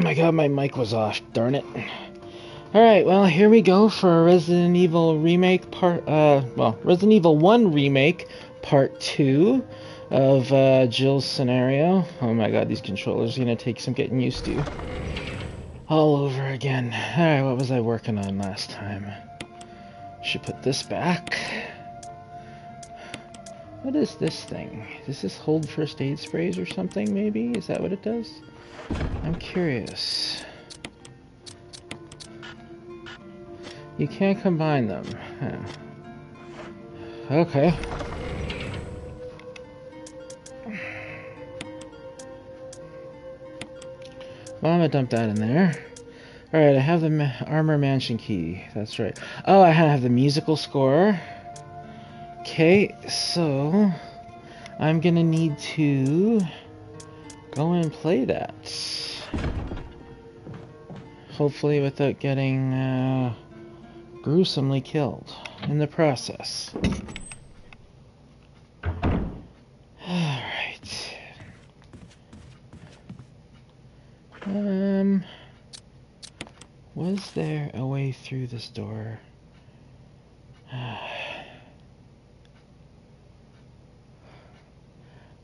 Oh my god, my mic was off. Darn it. Alright, well, here we go for a Resident Evil Remake Part, uh, well, Resident Evil 1 Remake Part 2 of uh, Jill's scenario. Oh my god, these controllers are gonna take some getting used to. All over again. Alright, what was I working on last time? Should put this back. What is this thing? Does this hold first aid sprays or something, maybe? Is that what it does? I'm curious. You can't combine them. Huh. Okay. Well, I'm gonna dump that in there. Alright, I have the ma armor mansion key. That's right. Oh, I have the musical score. Okay, so I'm gonna need to go and play that. Hopefully without getting uh, gruesomely killed in the process. Alright. Um, was there a way through this door?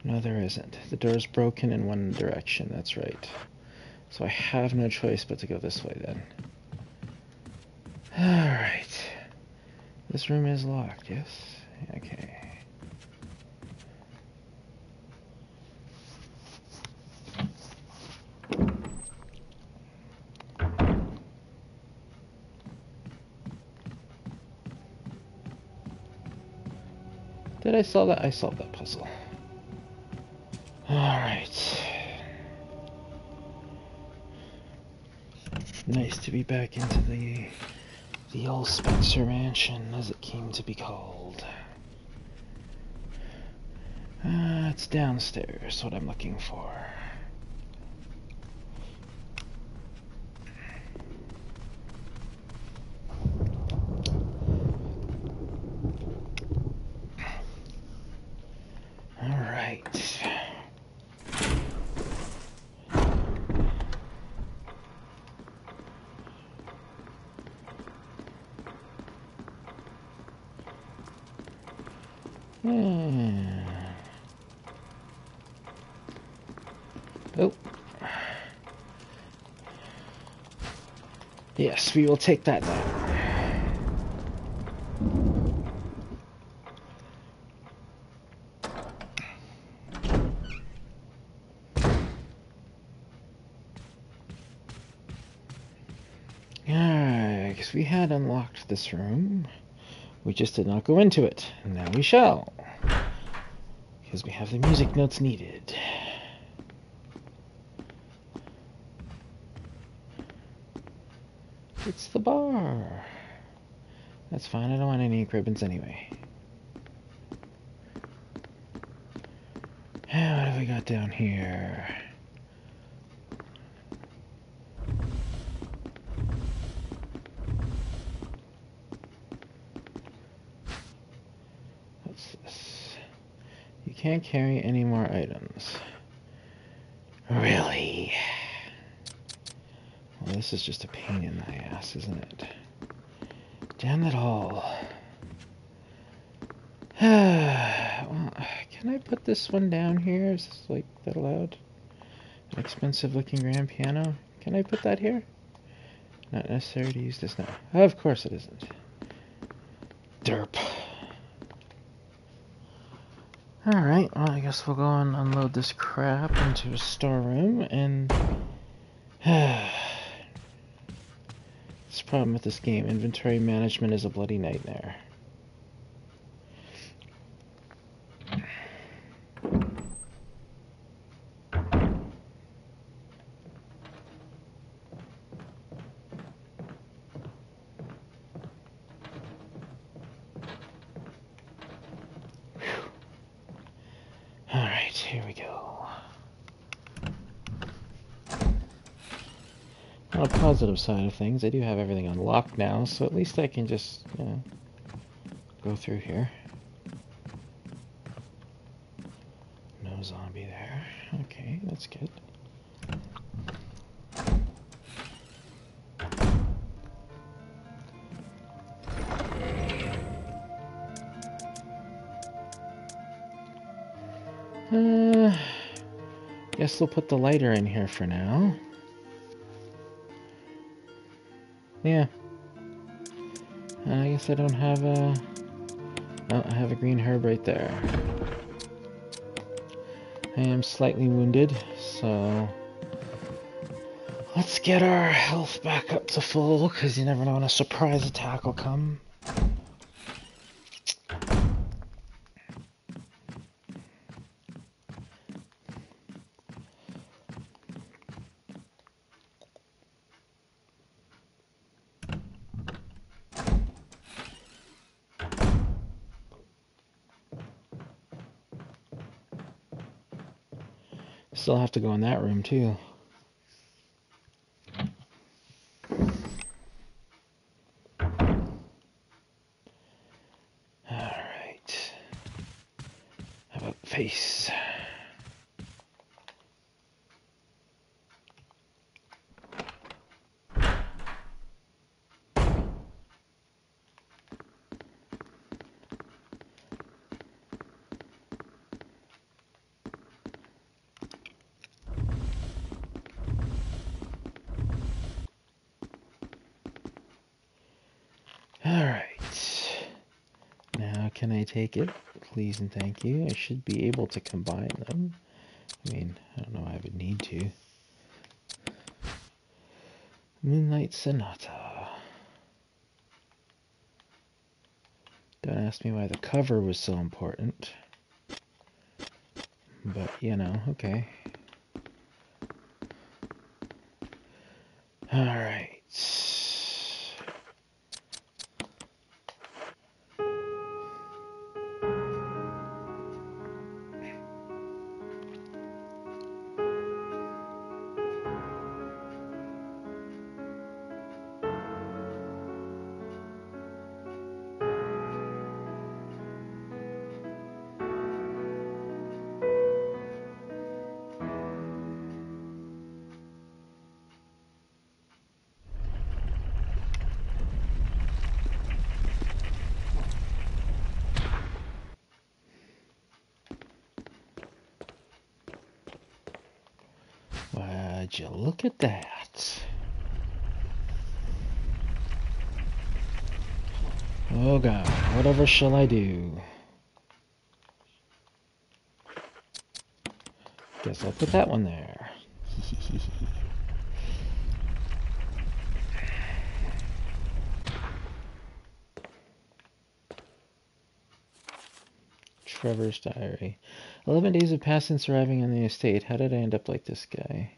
No, there isn't. The door is broken in one direction, that's right. So I have no choice but to go this way then. Alright. This room is locked, yes? Okay. Did I solve that? I solved that puzzle. Alright. Nice to be back into the the old Spencer Mansion, as it came to be called. Uh, it's downstairs, what I'm looking for. Yes, we will take that now. Yeah, because we had unlocked this room. We just did not go into it. And now we shall. Because we have the music notes needed. It's the bar. That's fine, I don't want any ribbons anyway. what have we got down here? What's this? You can't carry any more items. Really? Well, this is just a pain in the ass, isn't it? Damn it all. well, can I put this one down here? Is this, like, that allowed? An expensive looking grand piano? Can I put that here? Not necessary to use this now. Of course it isn't. Derp. Alright, well I guess we'll go and unload this crap into a storeroom and... problem with this game. Inventory management is a bloody nightmare. side of things, I do have everything unlocked now, so at least I can just, you know, go through here. No zombie there. Okay, that's good. Uh, guess we'll put the lighter in here for now. Yeah. I guess I don't have a... Oh, I have a green herb right there. I am slightly wounded, so... Let's get our health back up to full, because you never know when a surprise attack will come. Still have to go in that room too. Alright. How about face? Alright. Now can I take it? And thank you. I should be able to combine them. I mean, I don't know I would need to. Moonlight Sonata. Don't ask me why the cover was so important. But, you know, okay. Alright. Whatever shall I do? Guess I'll put that one there. Trevor's diary. Eleven days have passed since arriving on the estate. How did I end up like this guy?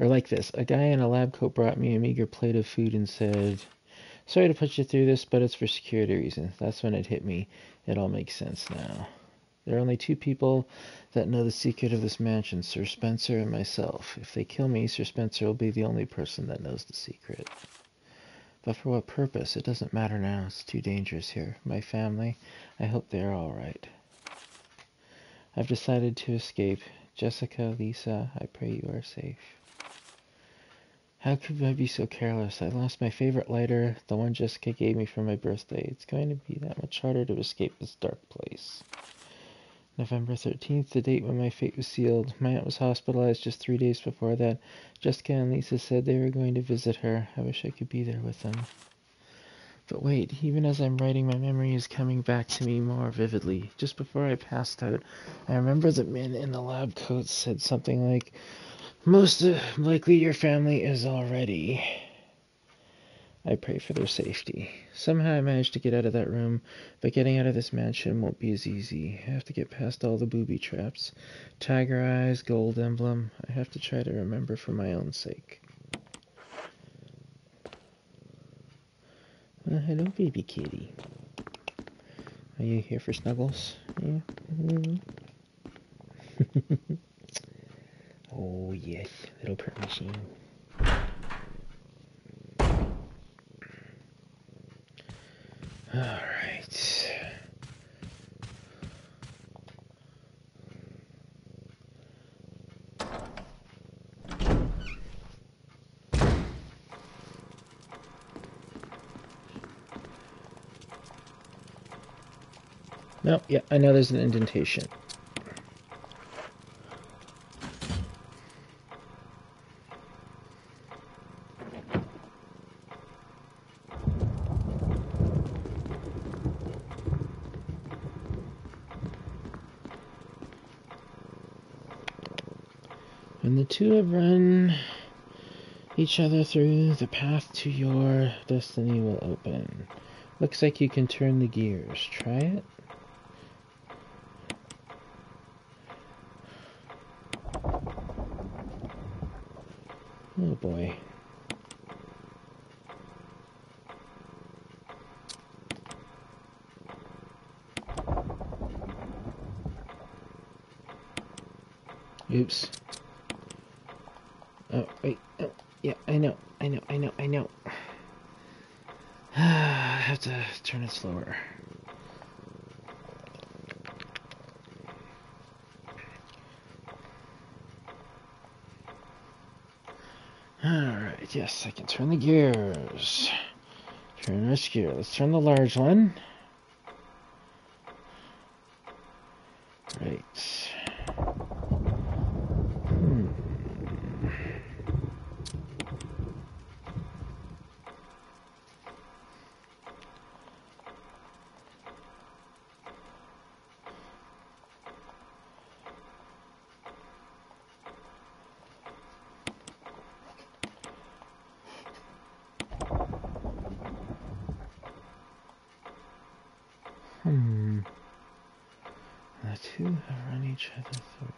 Or like this. A guy in a lab coat brought me a meager plate of food and said, Sorry to put you through this, but it's for security reasons. That's when it hit me. It all makes sense now. There are only two people that know the secret of this mansion, Sir Spencer and myself. If they kill me, Sir Spencer will be the only person that knows the secret. But for what purpose? It doesn't matter now. It's too dangerous here. My family, I hope they are all right. I've decided to escape. Jessica, Lisa, I pray you are safe. How could I be so careless? I lost my favorite lighter, the one Jessica gave me for my birthday. It's going to be that much harder to escape this dark place. November 13th, the date when my fate was sealed. My aunt was hospitalized just three days before that. Jessica and Lisa said they were going to visit her. I wish I could be there with them. But wait, even as I'm writing, my memory is coming back to me more vividly. Just before I passed out, I remember the men in the lab coats said something like, most likely your family is already. I pray for their safety. Somehow I managed to get out of that room, but getting out of this mansion won't be as easy. I have to get past all the booby traps. Tiger eyes, gold emblem. I have to try to remember for my own sake. Uh, hello, baby kitty. Are you here for snuggles? Yeah. Oh yes, little print machine. Alright. No, yeah, I know there's an indentation. and the two have run each other through the path to your destiny will open. Looks like you can turn the gears. Try it. Oh boy. Oops. Oh, wait. Oh, yeah, I know. I know. I know. I know. I have to turn it slower. Alright, yes, I can turn the gears. Turn which gear? Let's turn the large one. Right. Hmm. Hmm. The two have run each other through.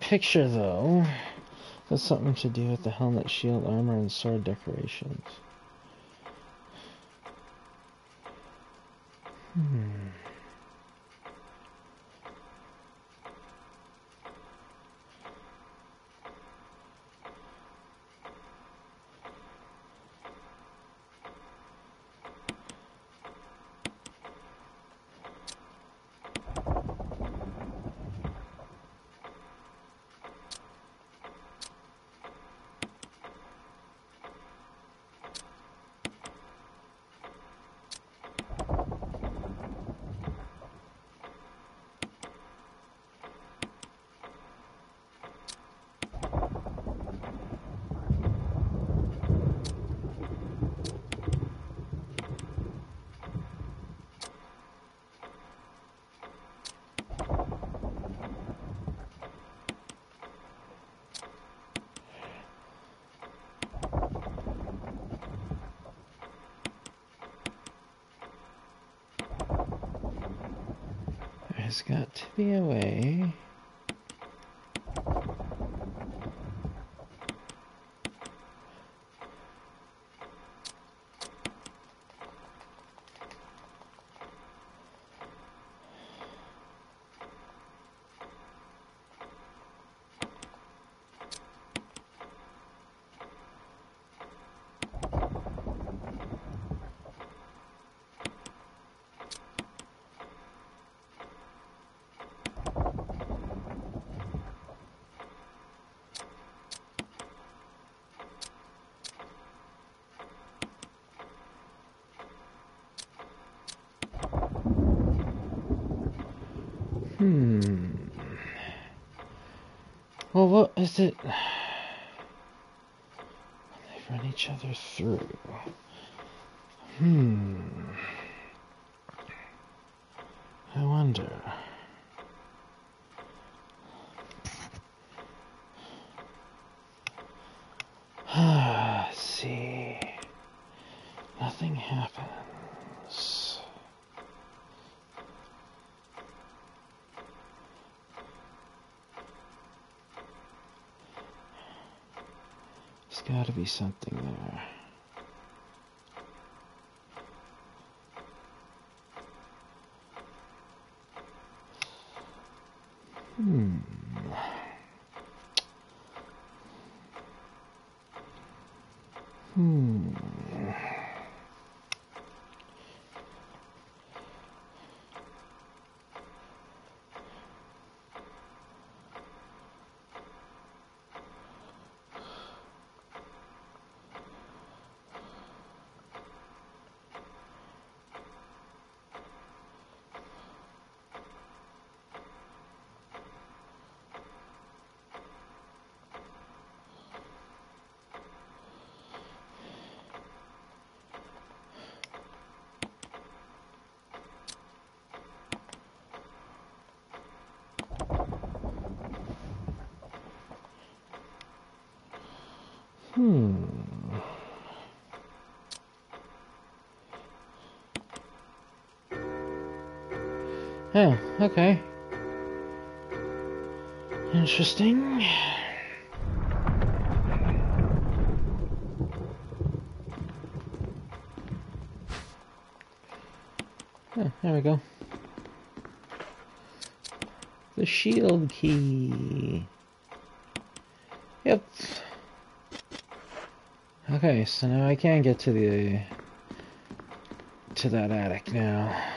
Picture though, that's something to do with the helmet, shield, armor, and sword decorations. Hmm. There's got to be a way. Hmm. Well, what is it? They run each other through. Hmm. I wonder. Let's see. Nothing happens. There's got to be something there. Okay. Interesting. Oh, there we go. The shield key. Yep. Okay, so now I can get to the to that attic now.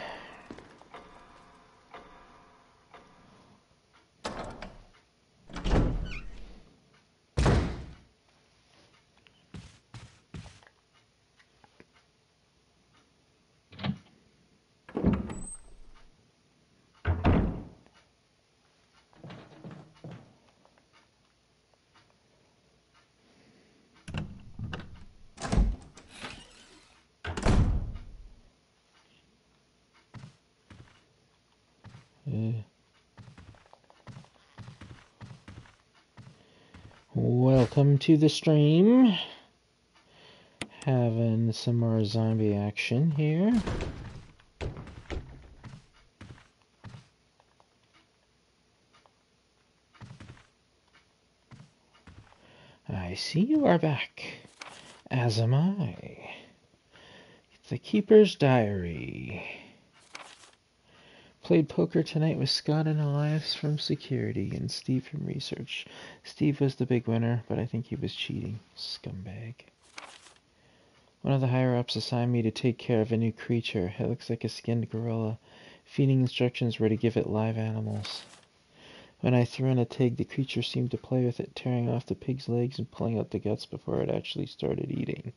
To the stream. Having some more zombie action here. I see you are back, as am I. It's the Keeper's Diary. Played poker tonight with Scott and Elias from security and Steve from research. Steve was the big winner, but I think he was cheating. Scumbag. One of the higher ups assigned me to take care of a new creature. It looks like a skinned gorilla. Feeding instructions were to give it live animals. When I threw in a tig, the creature seemed to play with it, tearing off the pig's legs and pulling out the guts before it actually started eating.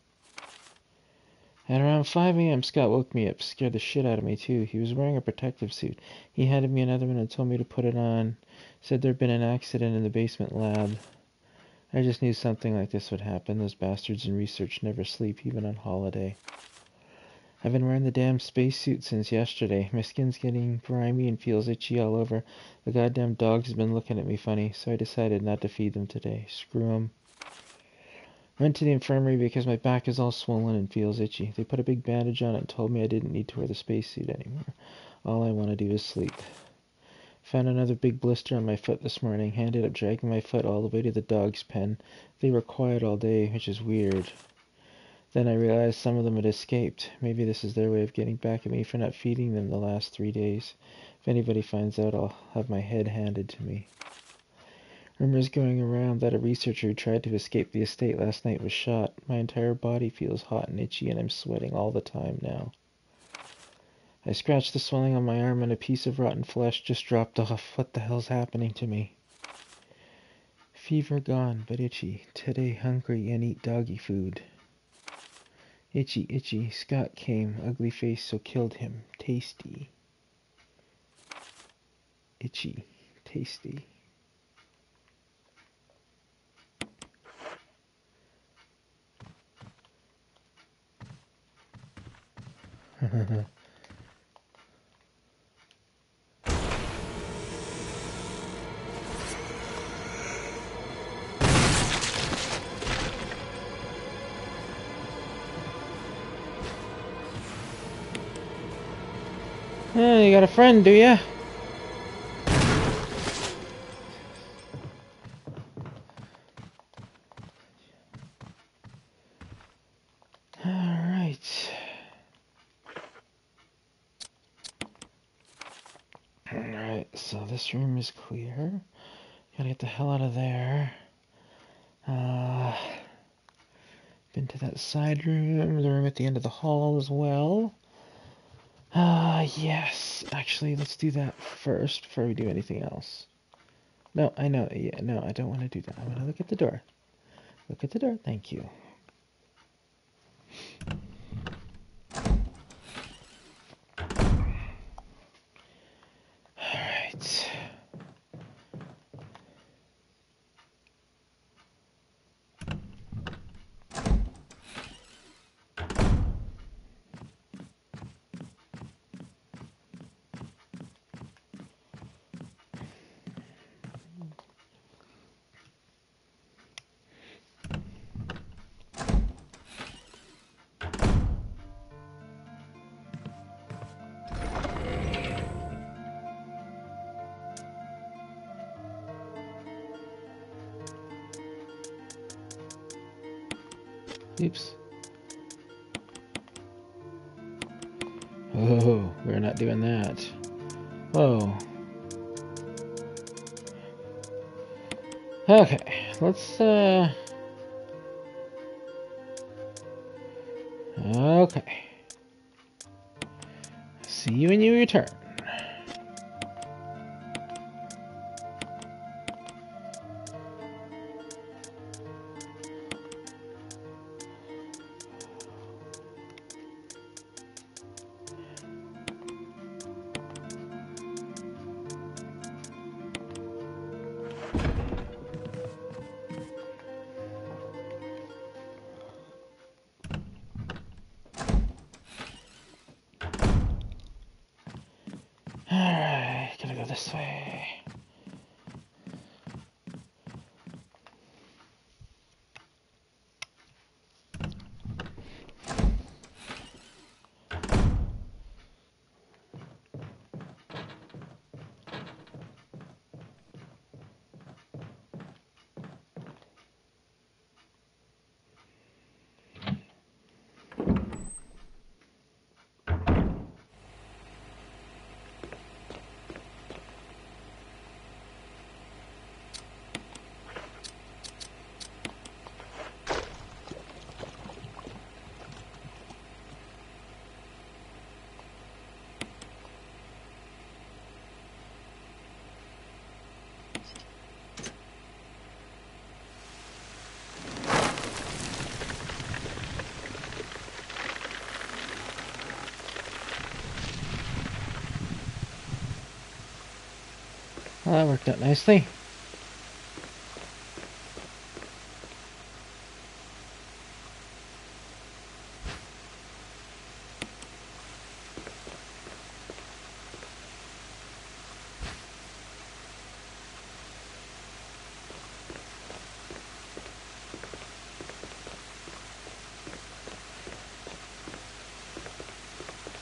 At around 5 a.m., Scott woke me up, scared the shit out of me, too. He was wearing a protective suit. He handed me another one and told me to put it on. Said there'd been an accident in the basement lab. I just knew something like this would happen. Those bastards in research never sleep, even on holiday. I've been wearing the damn spacesuit since yesterday. My skin's getting grimy and feels itchy all over. The goddamn dogs have been looking at me funny, so I decided not to feed them today. Screw 'em. Went to the infirmary because my back is all swollen and feels itchy. They put a big bandage on it and told me I didn't need to wear the spacesuit anymore. All I want to do is sleep. Found another big blister on my foot this morning. Ended up dragging my foot all the way to the dog's pen. They were quiet all day, which is weird. Then I realized some of them had escaped. Maybe this is their way of getting back at me for not feeding them the last three days. If anybody finds out, I'll have my head handed to me. Rumors going around that a researcher who tried to escape the estate last night was shot. My entire body feels hot and itchy, and I'm sweating all the time now. I scratched the swelling on my arm, and a piece of rotten flesh just dropped off. What the hell's happening to me? Fever gone, but itchy. Today hungry and eat doggy food. Itchy, itchy. Scott came. Ugly face, so killed him. Tasty. Itchy. Tasty. Yeah, you got a friend, do ya? Room is clear. Gotta get the hell out of there. Uh, been to that side room, the room at the end of the hall as well. Uh, yes. Actually, let's do that first before we do anything else. No, I know. Yeah, no, I don't want to do that. I want to look at the door. Look at the door. Thank you. That worked out nicely.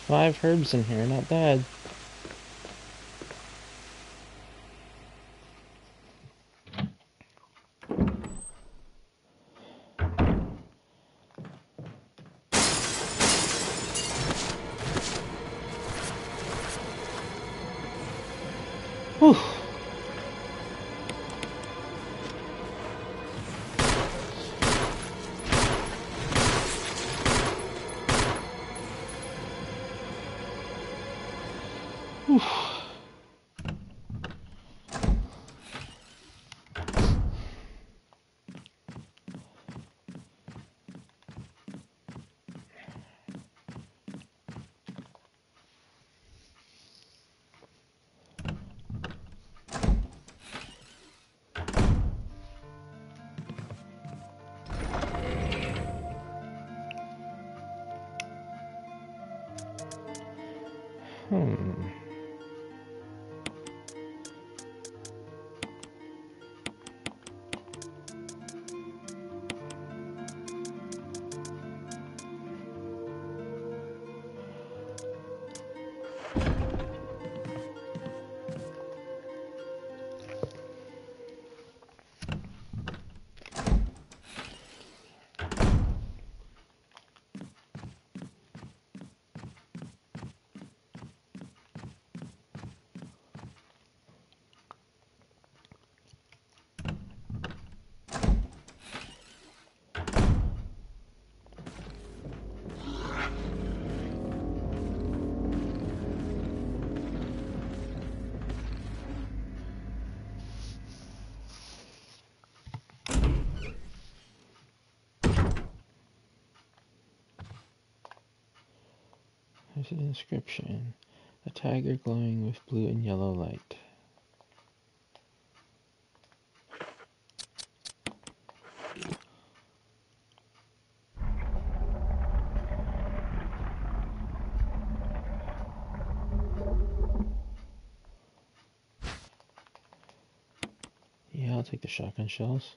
Five herbs in here, not bad. Hmm. There's an inscription. A tiger glowing with blue and yellow light. Yeah, I'll take the shotgun shells.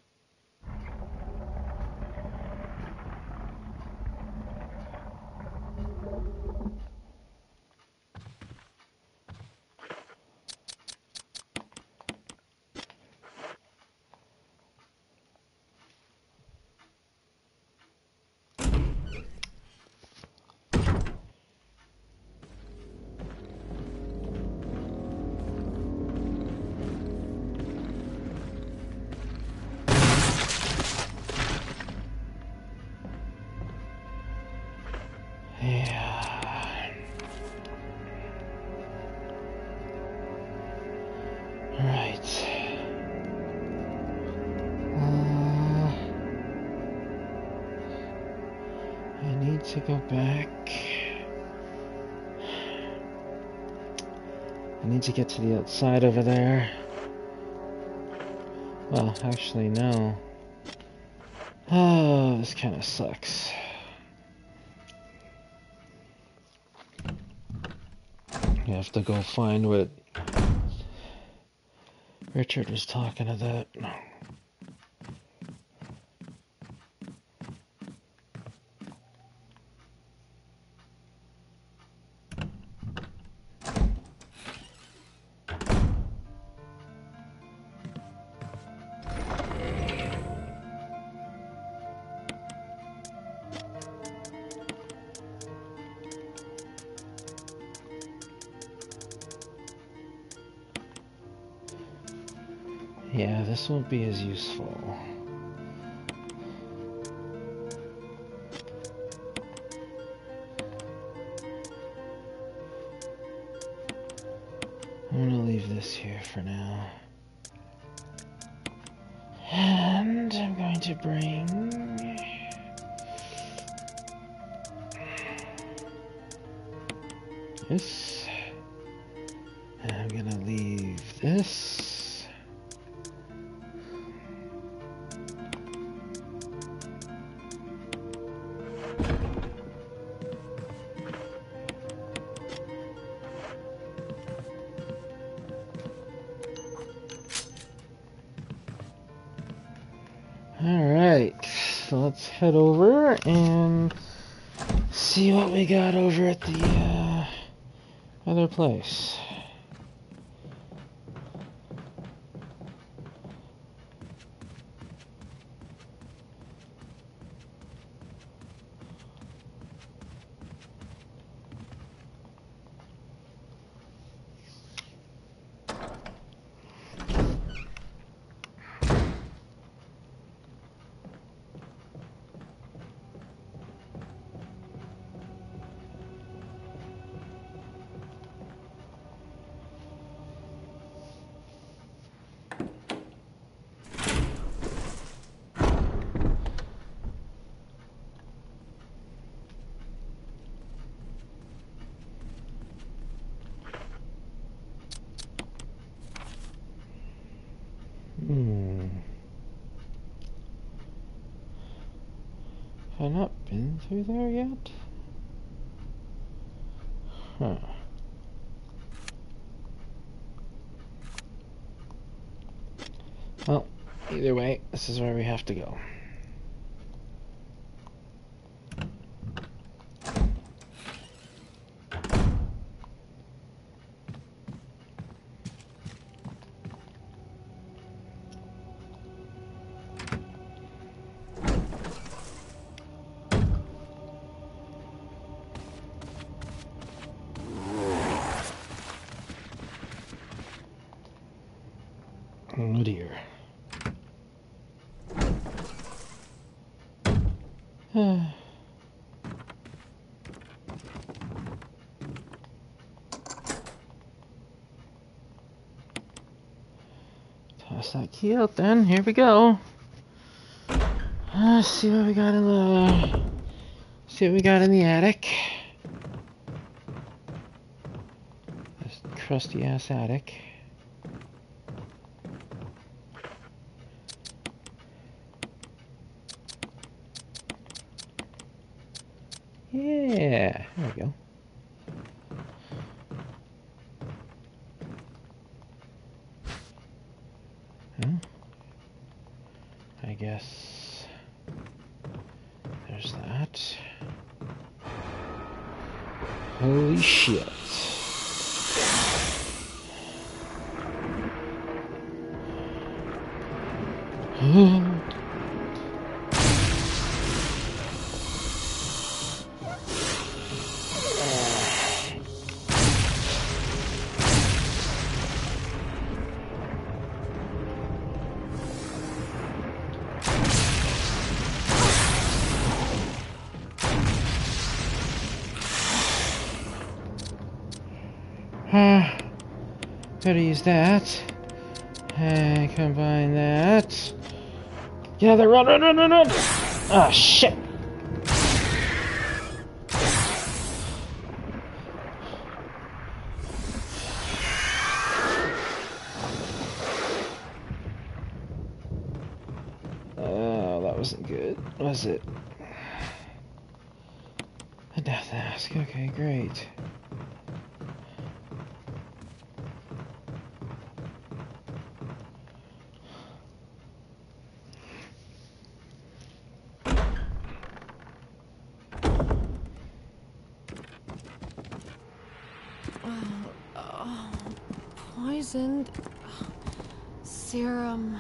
To get to the outside over there. Well, actually, no. Oh, this kind of sucks. You have to go find what Richard was talking about. Be as place. Hmm. Have I not been through there yet? Huh. Well, either way, this is where we have to go. Oh dear. Toss that key out then. Here we go. Let's see what we got in the. See what we got in the attic. This crusty ass attic. gotta use that. And combine that. Get out there, run, run, run, run, run! Ah, oh, shit! Oh, that wasn't good, was it? A death mask. okay, great. Poisoned serum.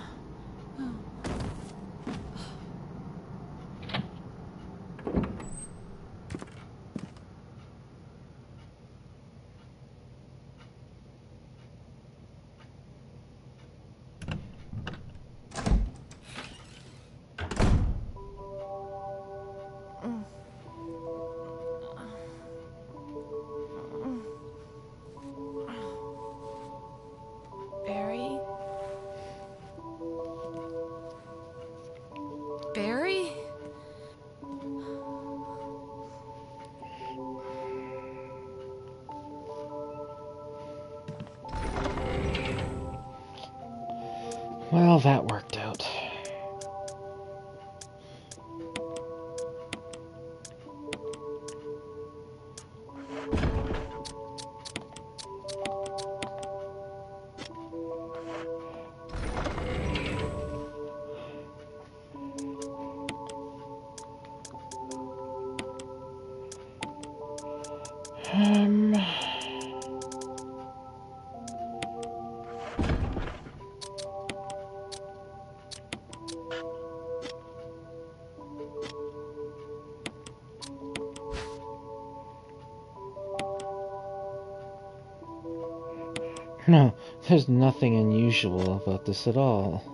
No, there's nothing unusual about this at all.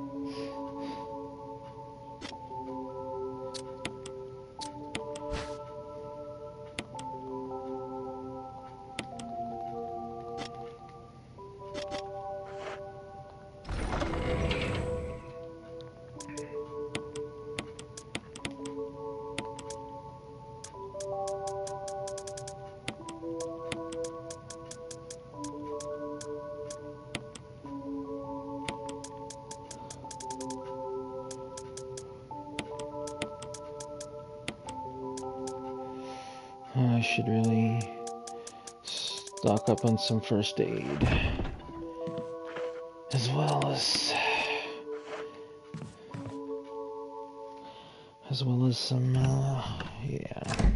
Some first aid. As well as. As well as some, uh, yeah.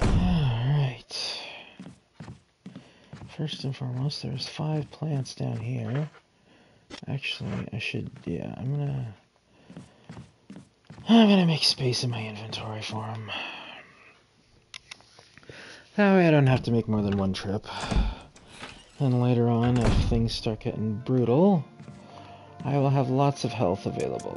Alright. First and foremost, there's five plants down here. Actually, I should, yeah, I'm gonna. I'm gonna make space in my inventory for them. That way I don't have to make more than one trip. And later on, if things start getting brutal, I will have lots of health available.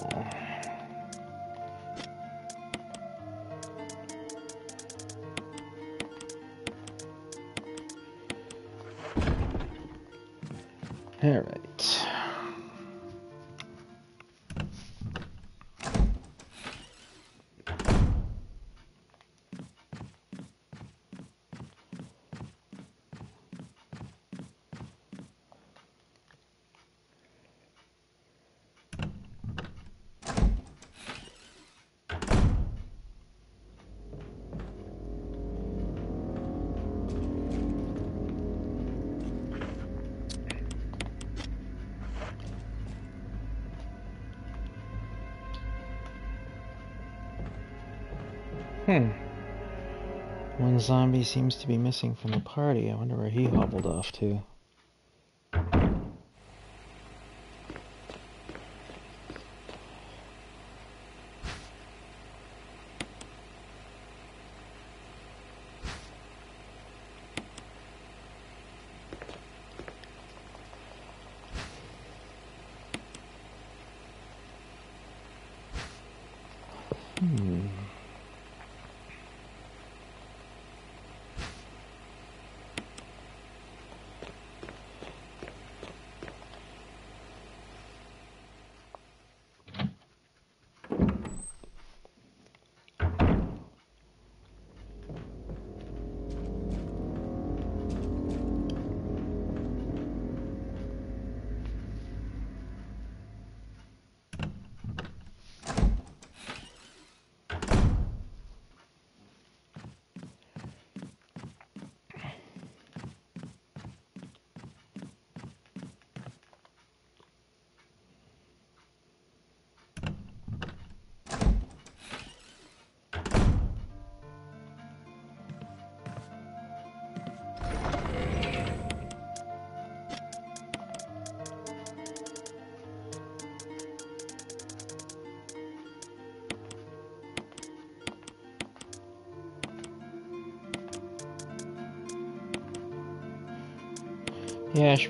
Seems to be missing from the party. I wonder where he hobbled off to.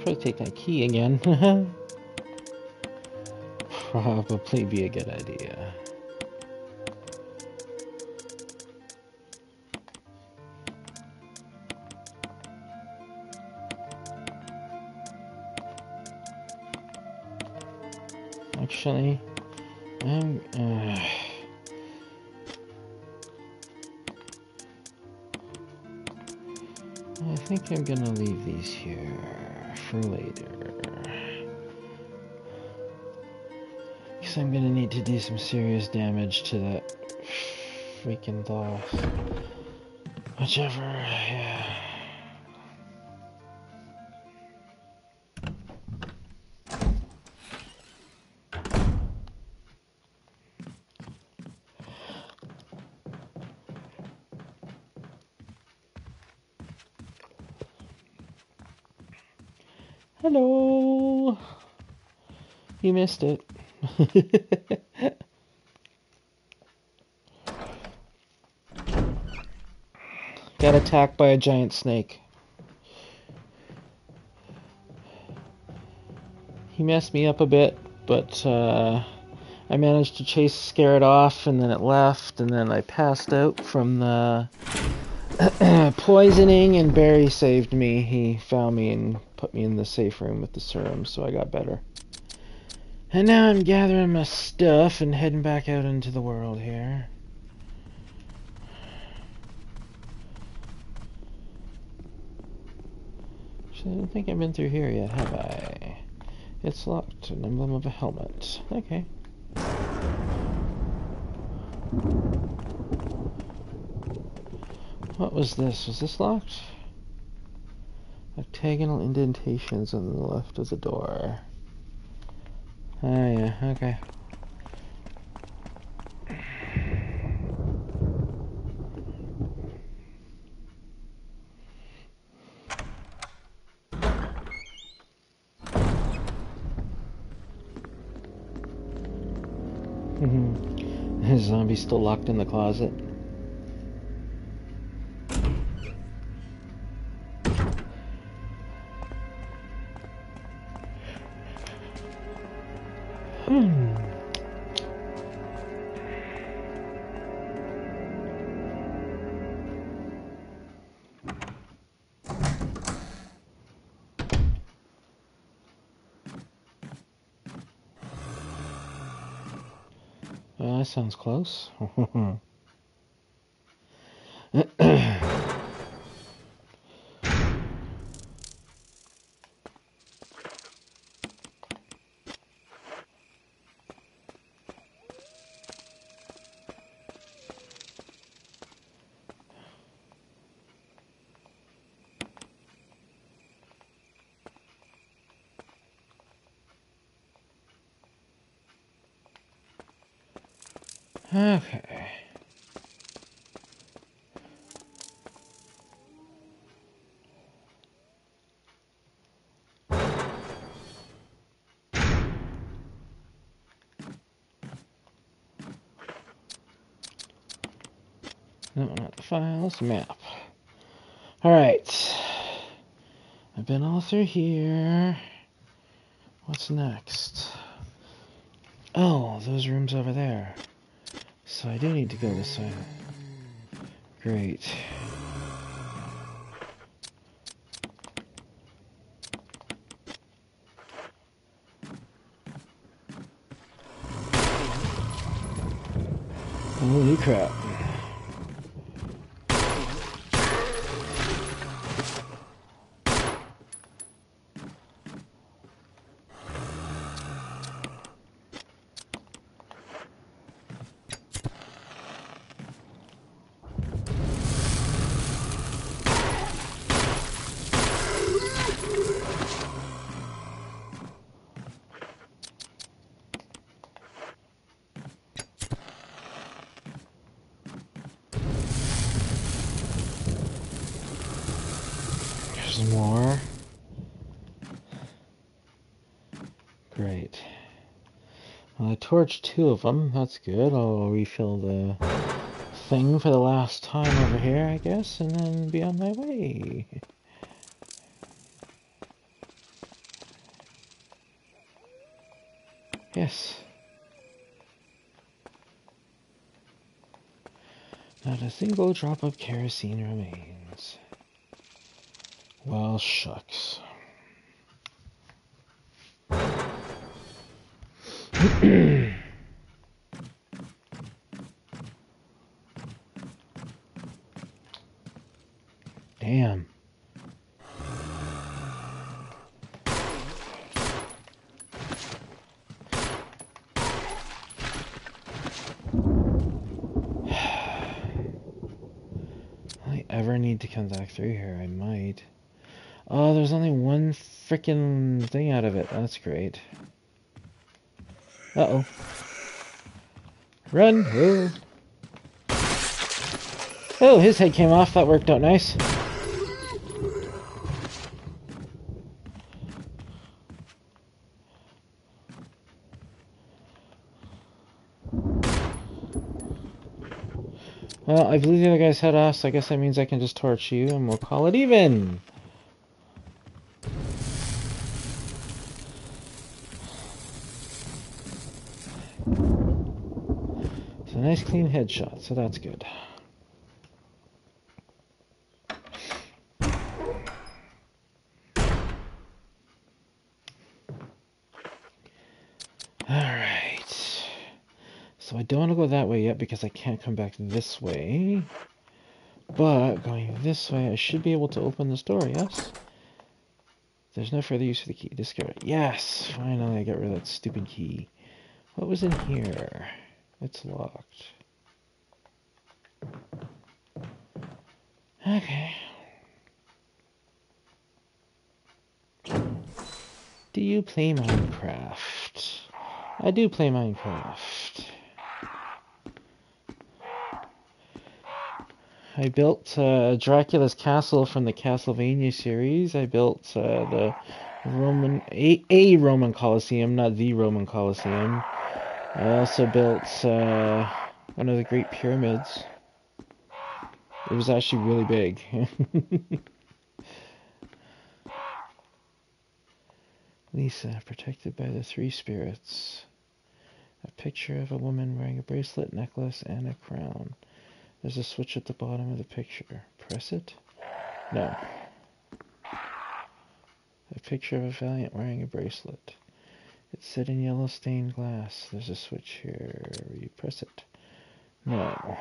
Should probably take that key again. probably be a good idea. Actually, I'm gonna leave these here for later. Because I'm gonna need to do some serious damage to that freaking doll. Whichever, yeah. Missed it. Got attacked by a giant snake. He messed me up a bit, but uh, I managed to chase, scare it off, and then it left, and then I passed out from the poisoning, and Barry saved me. He found me and put me in the safe room with the serum, so I got better. And now I'm gathering my stuff and heading back out into the world here. Actually, I don't think I've been through here yet, have I? It's locked. An emblem of a helmet. Okay. What was this? Was this locked? Octagonal indentations on the left of the door. Oh yeah, okay. Mm-hmm. The zombie still locked in the closet. Close. okay. No, not map. Alright. I've been all through here. What's next? Oh, those rooms over there. So I do need to go this way. Great. Holy crap. two of them. That's good. I'll refill the thing for the last time over here, I guess, and then be on my way. Yes. Not a single drop of kerosene remains. Well, shuck. Freaking thing out of it. That's great. Uh-oh. Run! Oh. his head came off. That worked out nice. Well, I believe the other guy's head off, so I guess that means I can just torch you and we'll call it even. Nice clean headshot, so that's good. Alright. So I don't want to go that way yet because I can't come back this way. But going this way, I should be able to open this door, yes? There's no further use for the key. Discard it. Yes! Finally, I got rid of that stupid key. What was in here? It's locked. Okay. Do you play Minecraft? I do play Minecraft. I built uh, Dracula's castle from the Castlevania series. I built uh, the Roman a, a Roman Colosseum, not the Roman Colosseum. I also built uh, one of the Great Pyramids. It was actually really big. Lisa, protected by the three spirits. A picture of a woman wearing a bracelet, necklace, and a crown. There's a switch at the bottom of the picture. Press it? No. A picture of a valiant wearing a bracelet. It's set in yellow stained glass. There's a switch here. You press it. No.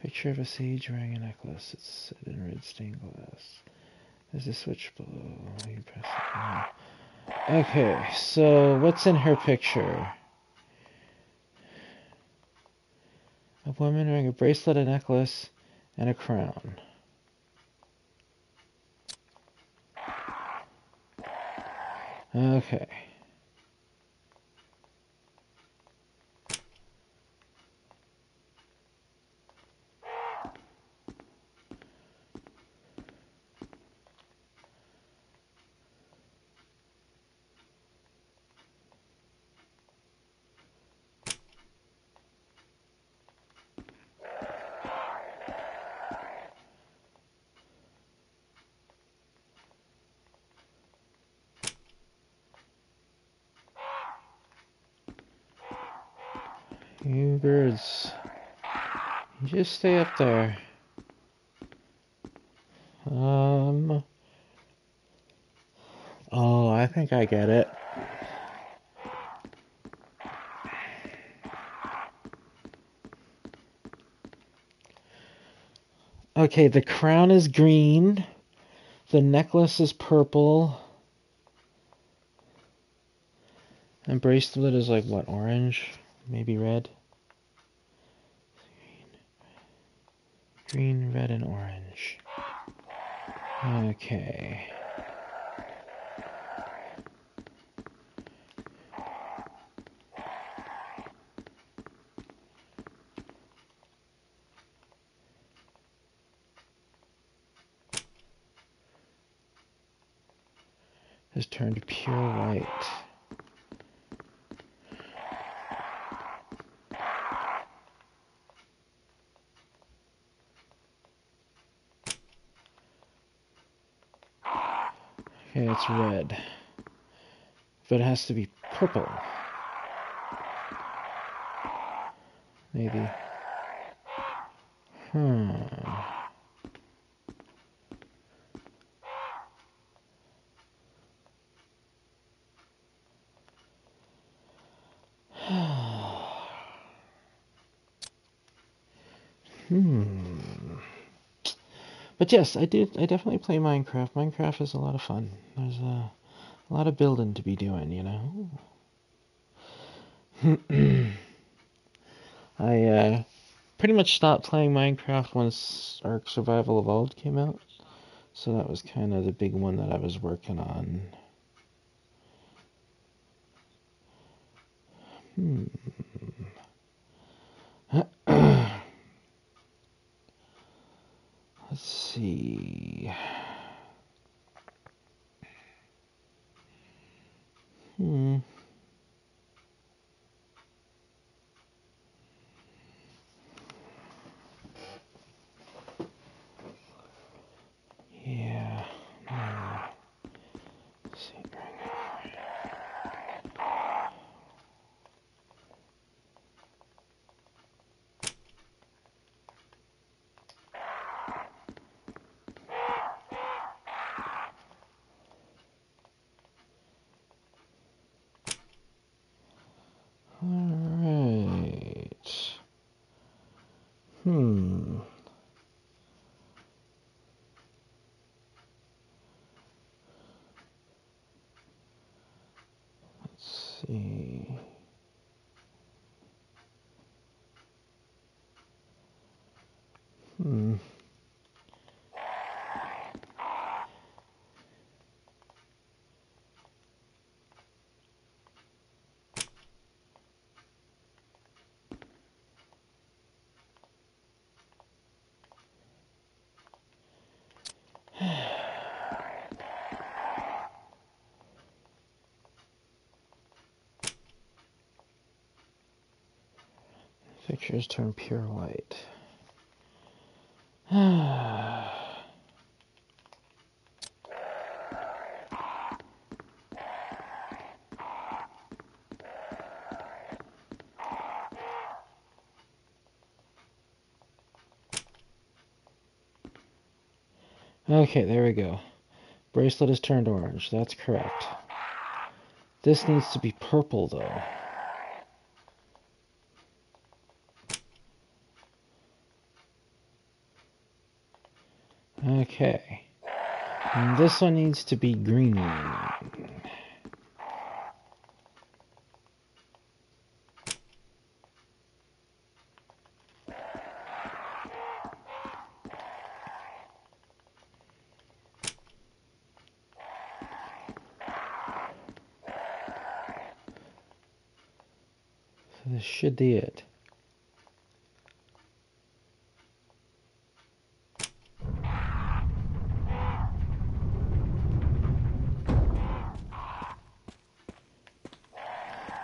Picture of a sage wearing a necklace. It's set in red stained glass. There's a switch below. You press it. No. Okay, so what's in her picture? A woman wearing a bracelet, a necklace, and a crown. Okay. You birds. You just stay up there. Um. Oh, I think I get it. Okay, the crown is green. The necklace is purple. And bracelet is like what, orange? Maybe red? Green, red, and orange. Okay. Has turned pure white. Okay, it's red. But it has to be purple. Maybe. Hmm. hmm. Yes, I did. I definitely play Minecraft. Minecraft is a lot of fun. There's a, a lot of building to be doing, you know. I uh, pretty much stopped playing Minecraft once Ark Survival Evolved came out. So that was kind of the big one that I was working on. Hmm. Let's see. Hmm. Yeah. Hmm. Let's see. Alright. Hmm. Let's see. Hmm. Fixtures turn pure white. okay, there we go. Bracelet is turned orange. That's correct. This needs to be purple, though. Okay. And this one needs to be green. So this should be it.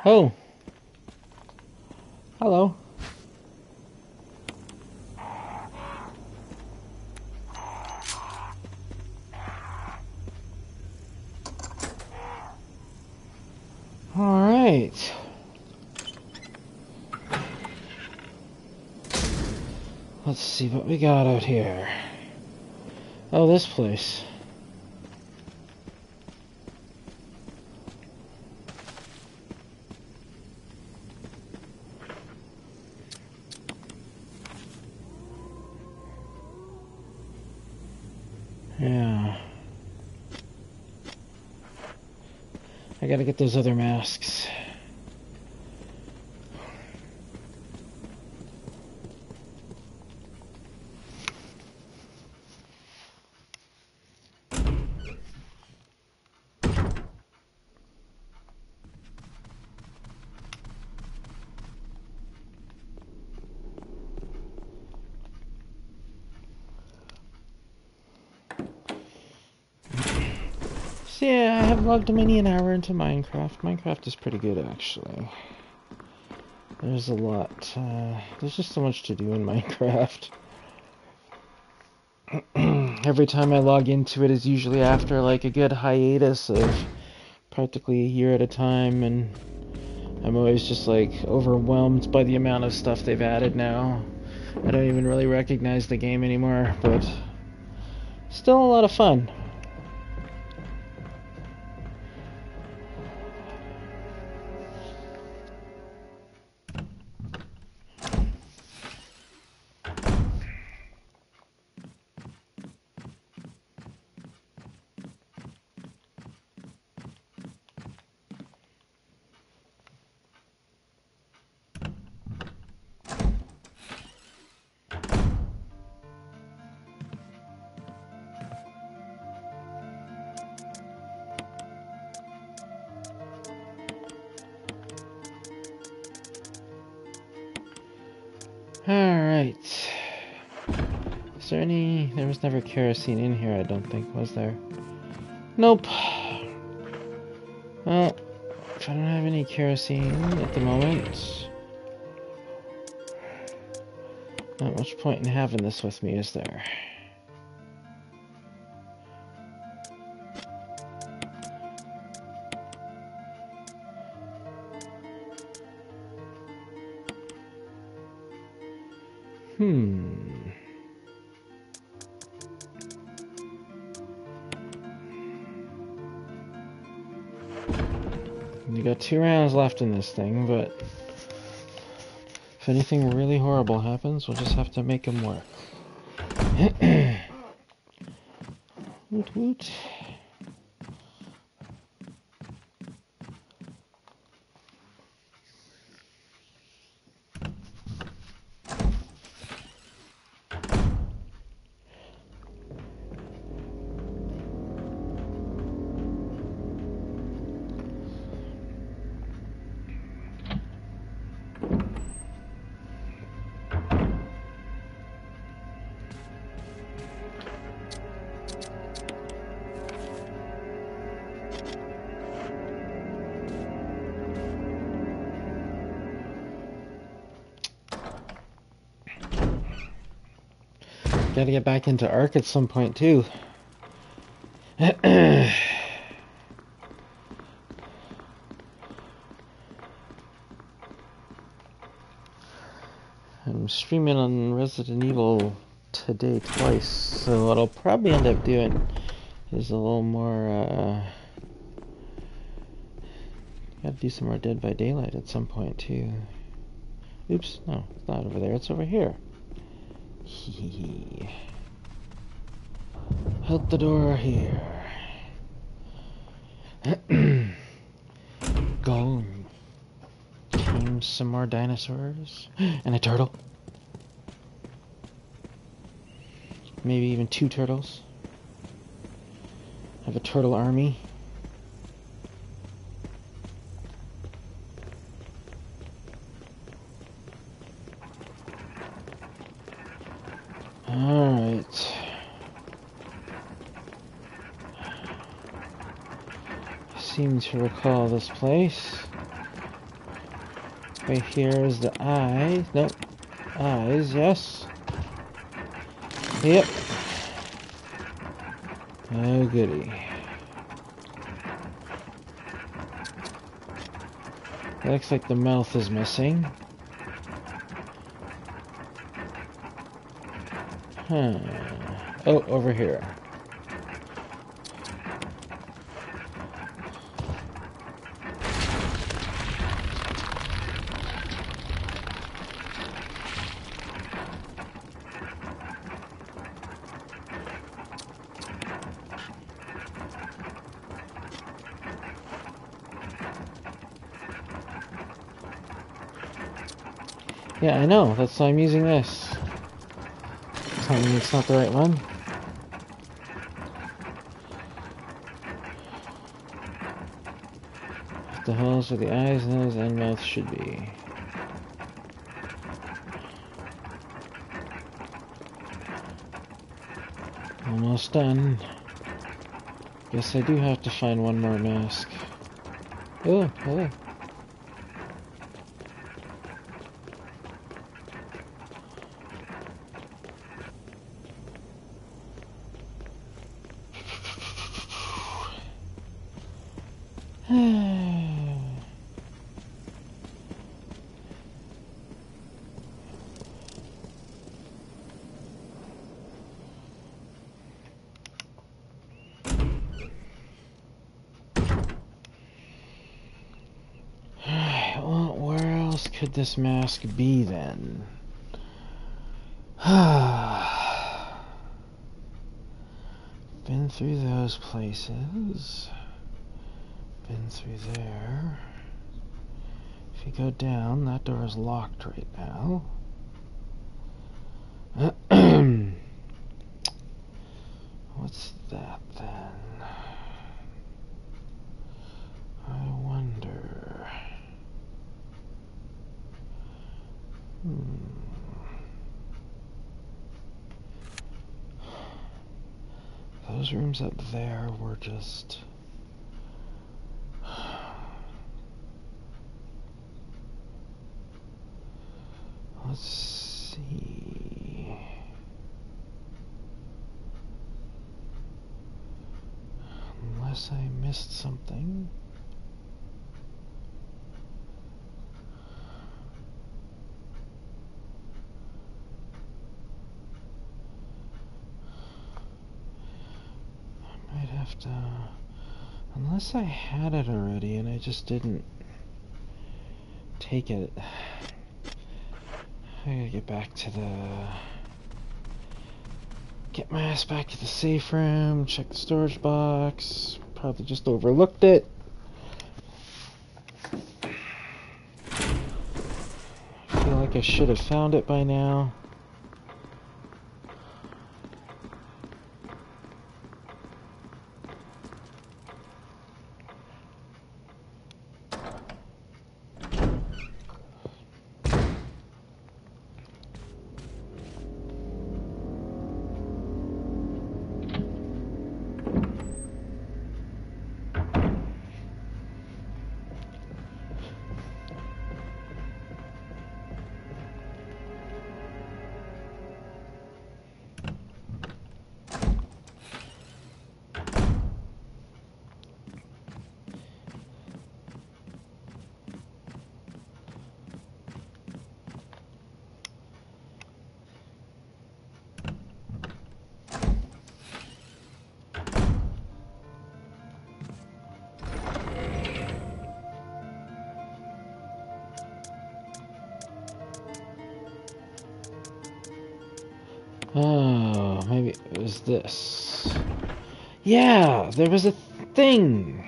Oh. Hello. All right. Let's see what we got out here. Oh, this place. Yeah. Those other masks. So yeah, I have logged many an hour into Minecraft. Minecraft is pretty good, actually. There's a lot. Uh, there's just so much to do in Minecraft. Every time I log into it is usually after like a good hiatus of practically a year at a time, and I'm always just like overwhelmed by the amount of stuff they've added now. I don't even really recognize the game anymore, but still a lot of fun. Kerosene in here, I don't think, was there? Nope. Well, if I don't have any kerosene at the moment... Not much point in having this with me, is there? Two rounds left in this thing, but if anything really horrible happens, we'll just have to make them work. woot woot. Gotta get back into Ark at some point too. I'm streaming on Resident Evil today twice, so what I'll probably end up doing is a little more, uh... Gotta do some more Dead by Daylight at some point too. Oops, no, it's not over there, it's over here. Hee Out the door here. Go tame some more dinosaurs. And a turtle. Maybe even two turtles. Have a turtle army. Alright. Seem to recall this place. Right here is the eye. Nope. Eyes, yes. Yep. Oh goody. Looks like the mouth is missing. Huh. Oh, over here. Yeah, I know. That's why I'm using this. Tell me it's not the right one. The holes where the eyes, nose, and mouth should be. Almost done. Guess I do have to find one more mask. Oh, oh. could this mask be then? Been through those places. Been through there. If you go down, that door is locked right now. What's that then? I wonder. Hmm. Those up there were just. Let's see. Unless I missed something. I might have to. Unless I had it already and I just didn't take it. I gotta get back to the. Get my ass back to the safe room, check the storage box. Probably just overlooked it. I feel like I should have found it by now. This. Yeah, there was a thing.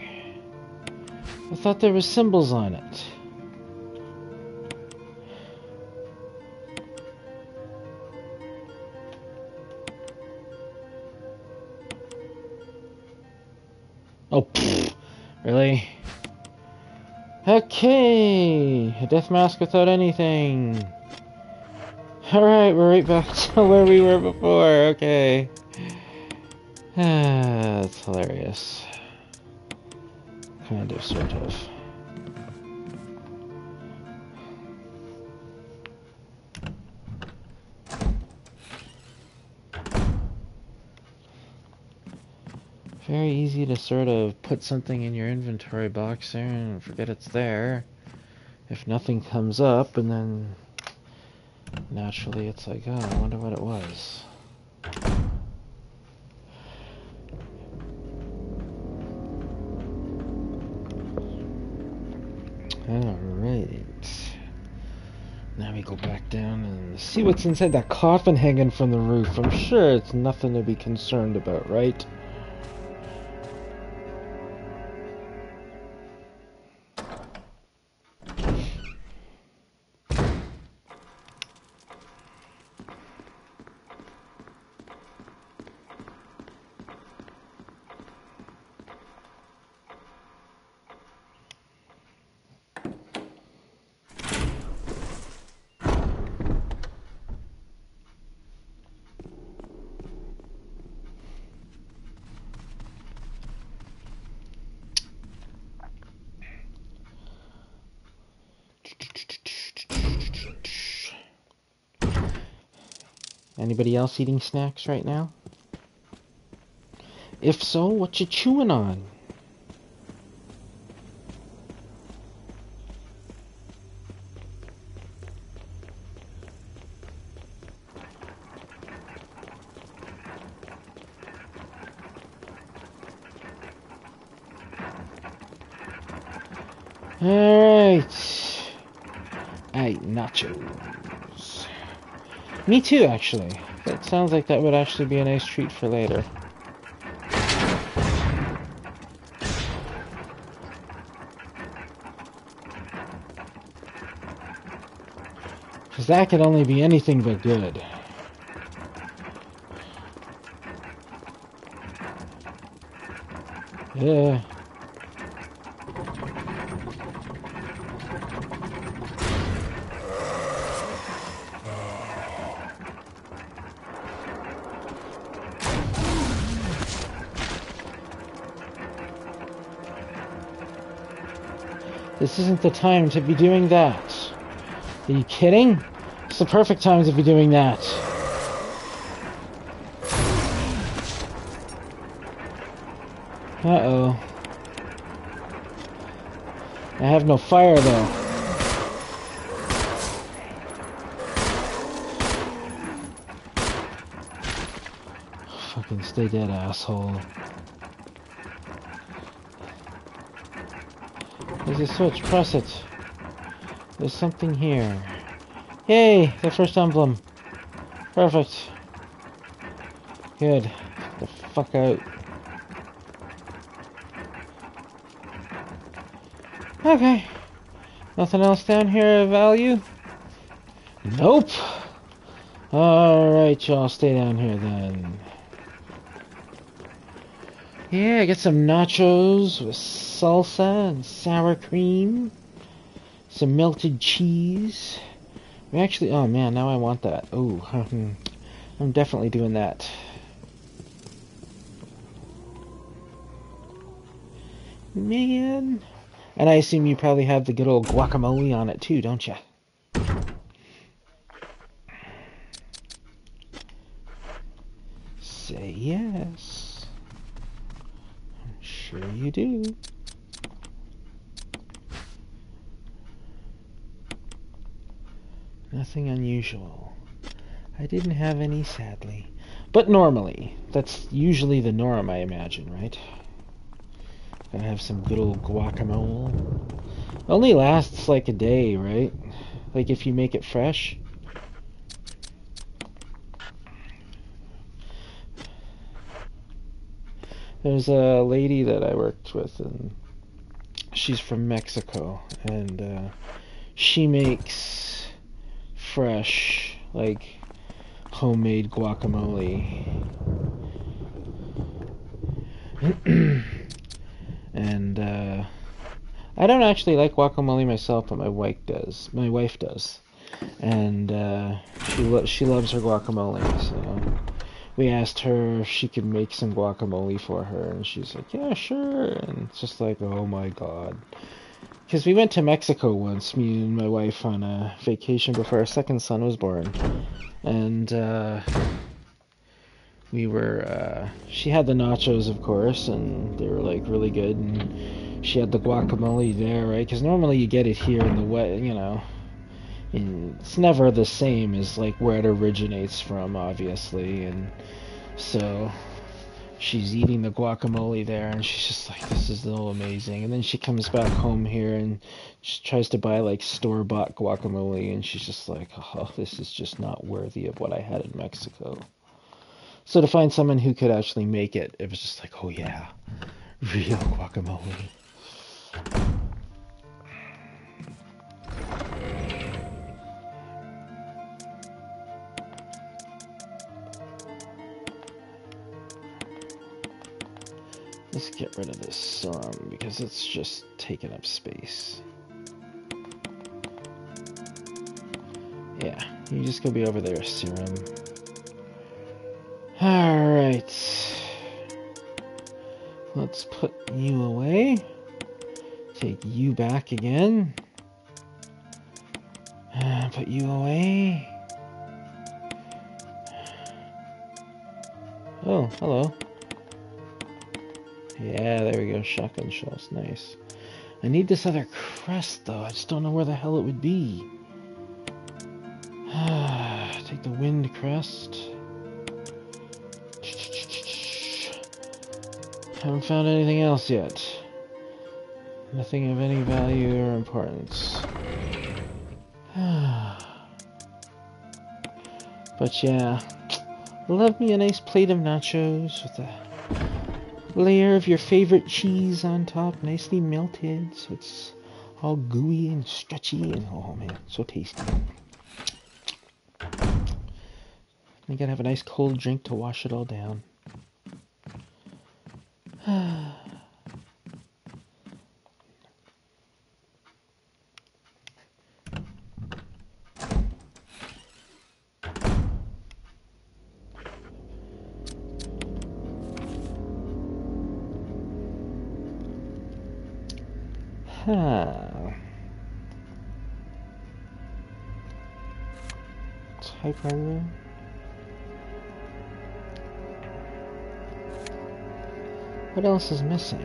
I thought there was symbols on it. Oh, pfft, really? Okay, a death mask without anything. Alright, we're right back to where we were before, okay. That's hilarious. Kind of, sort of. Very easy to sort of put something in your inventory box there and forget it's there. If nothing comes up, and then naturally it's like, oh, I wonder what it was. What's inside that coffin hanging from the roof. I'm sure it's nothing to be concerned about, right? Else eating snacks right now? If so, what you chewing on? Alright. I nachos. Me too, actually. That sounds like that would actually be a nice treat for later. Because that could only be anything but good. Yeah. This isn't the time to be doing that. Are you kidding? It's the perfect time to be doing that. Uh-oh. I have no fire, though. Fucking stay dead, asshole. There's a switch. Press it. There's something here. Yay! The first emblem. Perfect. Good. Get the fuck out. Okay. Nothing else down here of value? Nope. Alright, y'all stay down here then. Yeah, get some nachos with salsa and sour cream. Some melted cheese. We actually, oh man, now I want that. Oh, I'm definitely doing that. Man. And I assume you probably have the good old guacamole on it too, don't you? Say yes. I'm sure you do. Nothing unusual. I didn't have any, sadly. But normally. That's usually the norm, I imagine, right? Gonna have some good old guacamole. Only lasts like a day, right? Like if you make it fresh. There's a lady that I worked with, and she's from Mexico, and uh, she makes fresh, like homemade guacamole. and uh, I don't actually like guacamole myself, but my wife does. My wife does, and uh, she lo- she loves her guacamole. So we asked her if she could make some guacamole for her, and she's like, "Yeah, sure." And it's just like, "Oh my god." Because we went to Mexico once, me and my wife, on a vacation before our second son was born, and uh, we were uh, she had the nachos of course and they were like really good. And she had the guacamole there right? Because normally you get it here in the wet you know and it's never the same as like where it originates from obviously. And so she's eating the guacamole there and she's just like this is so amazing and then she comes back home here and she tries to buy like store bought guacamole and she's just like oh this is just not worthy of what i had in mexico so to find someone who could actually make it, it was just like, oh yeah, real guacamole. Let's get rid of this serum because it's just taking up space. Yeah, you just go be over there, serum. Alright. Let's put you away. Take you back again. Uh, put you away. Oh, hello. Yeah, there we go. Shotgun shells. Nice. I need this other crest, though. I just don't know where the hell it would be. Take the wind crest. Haven't found anything else yet. Nothing of any value or importance. but yeah, love me a nice plate of nachos with a layer of your favorite cheese on top, nicely melted, so it's all gooey and stretchy, and oh man, so tasty. You gotta have a nice cold drink to wash it all down. What else is missing?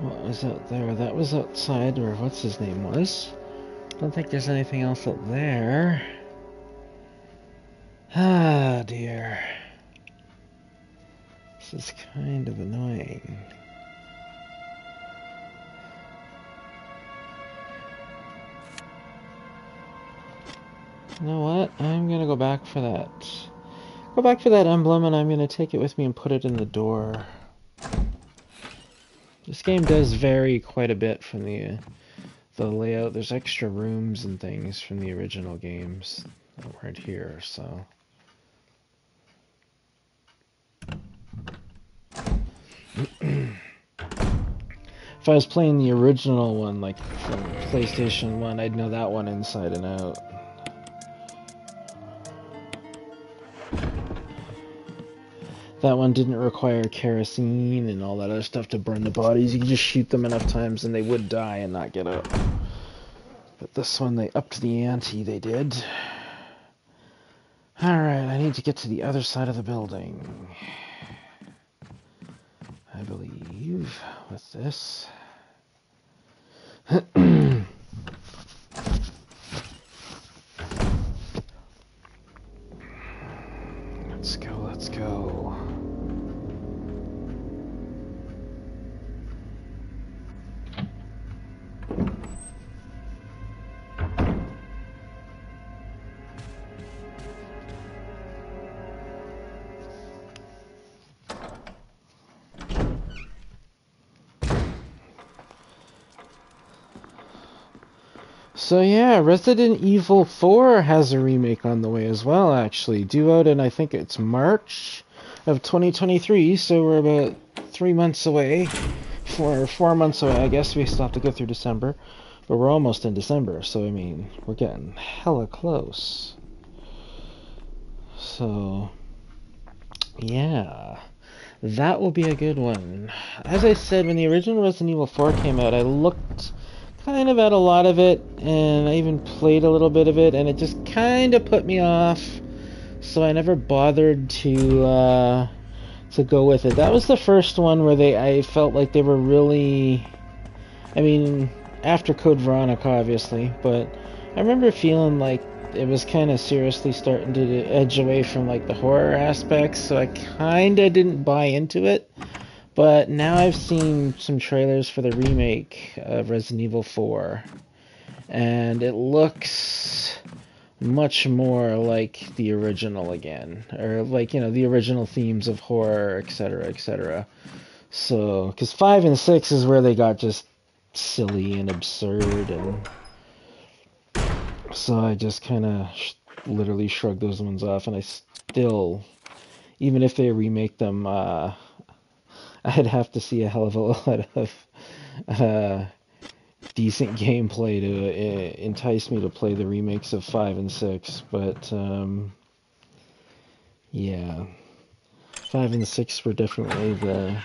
What was out there? That was outside where what's his name was. Don't think there's anything else out there. Ah, dear. This is kind of annoying. You know what? I'm gonna go back for that. Go back for that emblem and I'm gonna take it with me and put it in the door. This game does vary quite a bit from the the layout. There's extra rooms and things from the original games that weren't here, so. I was playing the original one, like from PlayStation 1, I'd know that one inside and out. That one didn't require kerosene and all that other stuff to burn the bodies. You could just shoot them enough times and they would die and not get up. But this one, they upped the ante, they did. Alright, I need to get to the other side of the building. I believe with this. Resident Evil 4 has a remake on the way as well, actually. Due out in, I think it's March of 2023, so we're about three months away. Four, four months away, I guess. We still have to go through December. But we're almost in December, so I mean, we're getting hella close. So, yeah. That will be a good one. As I said, when the original Resident Evil 4 came out, I looked kind of at a lot of it, and I even played a little bit of it, and it just kind of put me off. So I never bothered to uh, to go with it. That was the first one where they I felt like they were really. I mean, after Code Veronica, obviously, but I remember feeling like it was kind of seriously starting to edge away from like the horror aspects, so I kind of didn't buy into it. But now I've seen some trailers for the remake of Resident Evil 4, and it looks much more like the original again, or like you know the original themes of horror, etc., etc. So, because five and six is where they got just silly and absurd, and so I just kind of sh- literally shrugged those ones off, and I still, even if they remake them. Uh, I'd have to see a hell of a lot of uh, decent gameplay to uh, entice me to play the remakes of five and six. But um, yeah, five and six were definitely the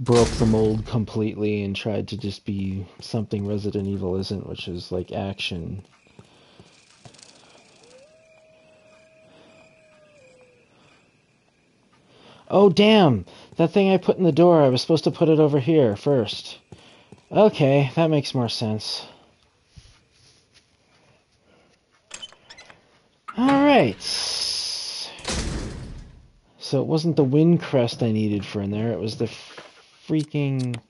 broke the mold completely and tried to just be something Resident Evil isn't, which is like action. Oh damn! That thing I put in the door, I was supposed to put it over here first. Okay, that makes more sense. Alright. So so it wasn't the wind crest I needed for in there. It was the freaking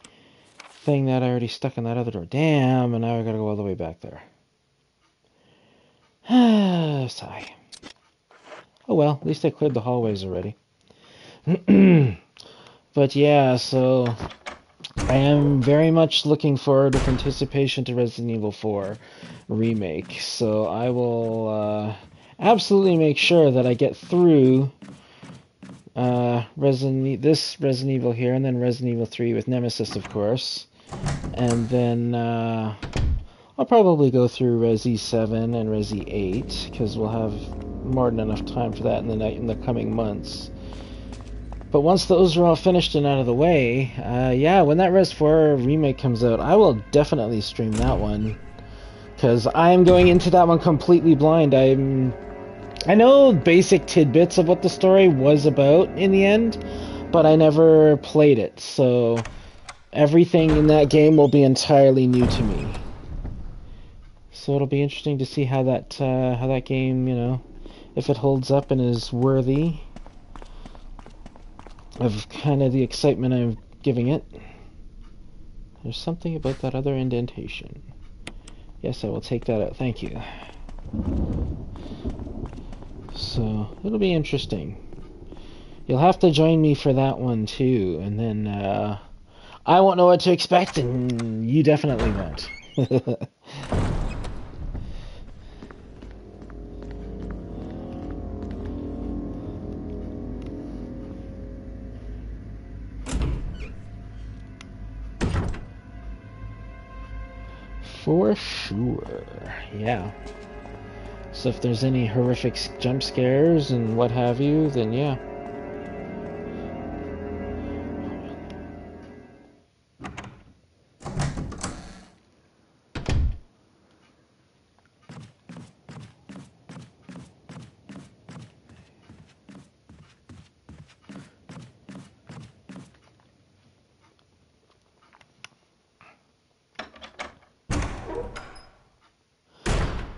thing that I already stuck in that other door. Damn, and now I gotta go all the way back there. Sigh. Oh well, at least I cleared the hallways already. but yeah, so I am very much looking forward with anticipation to Resident Evil 4 remake. So I will uh, absolutely make sure that I get through uh, Resident this Resident Evil here, and then Resident Evil 3 with Nemesis, of course, and then uh, I'll probably go through Resi 7 and Resi 8 because we'll have more than enough time for that in the night in the coming months. But once those are all finished and out of the way, uh, yeah, when that Res 4 remake comes out, I will definitely stream that one because I am going into that one completely blind. I'm I know basic tidbits of what the story was about in the end, but I never played it, so everything in that game will be entirely new to me. So it'll be interesting to see how that uh, how that game, you know, if it holds up and is worthy of kind of the excitement I'm giving it. There's something about that other indentation. Yes, I will take that out. Thank you. So, it'll be interesting. You'll have to join me for that one too, and then uh, I won't know what to expect, and you definitely won't. For sure. Yeah. So if there's any horrific jump scares and what have you, then yeah.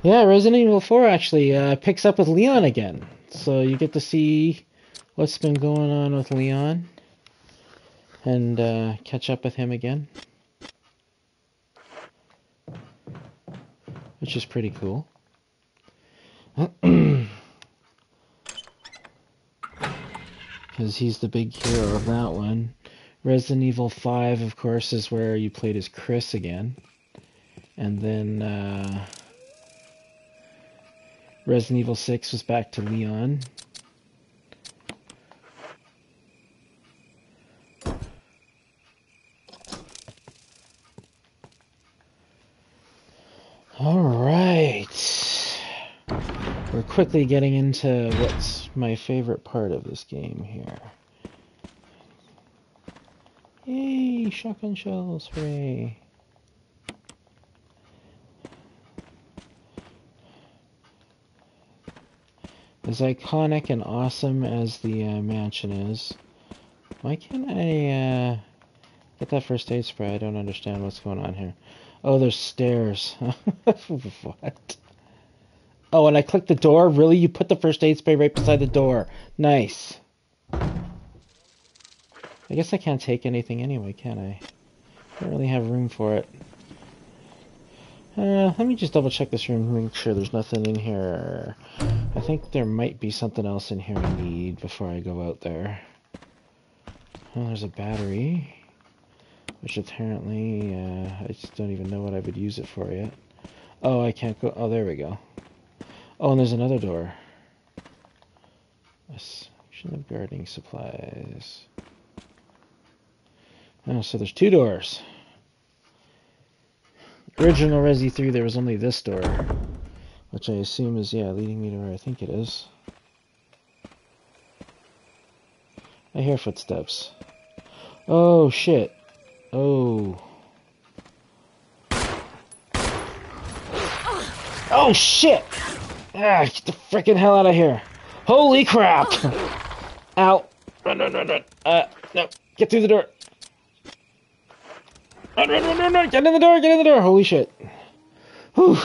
Yeah, Resident Evil 4 actually uh, picks up with Leon again. So you get to see what's been going on with Leon and uh, catch up with him again. Which is pretty cool. Because he's the big hero of that one. Resident Evil 5, of course, is where you played as Chris again. And then. Uh, Resident Evil 6 was back to Leon. Alright. We're quickly getting into what's my favorite part of this game here. Yay, shotgun shells, hooray. As iconic and awesome as the uh, mansion is, why can't I uh, get that first aid spray? I don't understand what's going on here. Oh, there's stairs. what? Oh, and I clicked the door? Really? You put the first aid spray right beside the door. Nice. I guess I can't take anything anyway, can I? I don't really have room for it. Uh, let me just double check this room, make sure there's nothing in here. I think there might be something else in here I need before I go out there. Well, there's a battery, which apparently, uh, I just don't even know what I would use it for yet. Oh, I can't go, oh, there we go. Oh, and there's another door. A section of gardening supplies. Oh, so there's two doors. Original Resi 3, there was only this door. Which I assume is, yeah, leading me to where I think it is. I hear footsteps. Oh, shit. Oh. Oh, shit! Ah, get the freaking hell out of here. Holy crap! Ow. Run, run, run, run. Uh, no. Get through the door. Run, run, run, run, run! Get in the door, get in the door! Holy shit. Whew.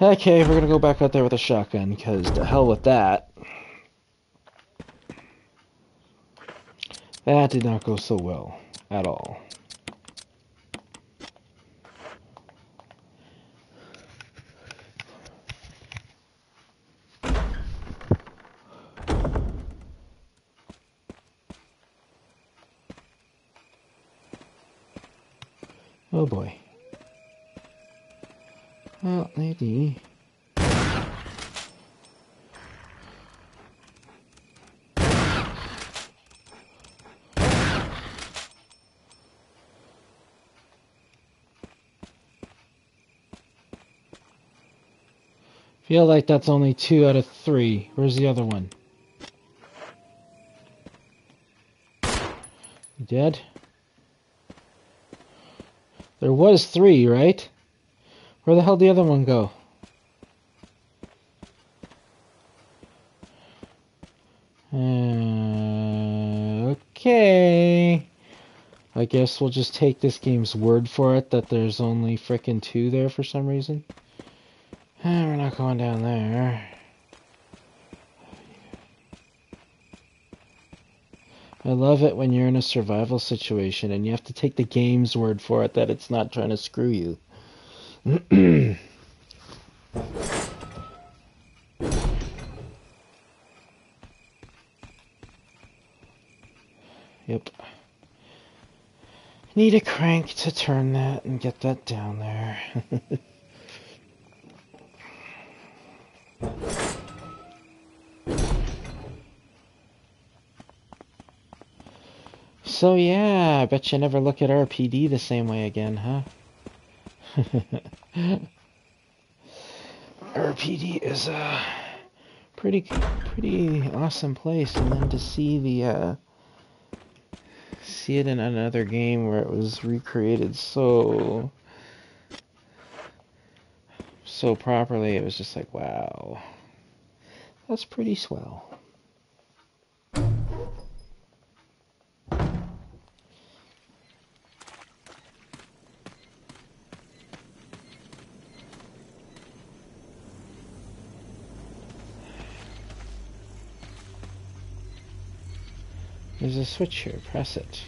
Okay, we're gonna go back out there with a shotgun, because the hell with that. That did not go so well at all. Feel like that's only two out of three. Where's the other one? dead? There was three, right? Where the hell did the other one go? Uh, okay. I guess we'll just take this game's word for it that there's only frickin' two there for some reason. Oh, We're not going down there. I love it when you're in a survival situation and you have to take the game's word for it that it's not trying to screw you. yep. Need a crank to turn that and get that down there. So yeah, I bet you never look at RPD the same way again, huh? RPD is a pretty pretty awesome place, and then to see the uh, see it in another game where it was recreated so so properly, it was just like wow, that's pretty swell. Switch here. Press it.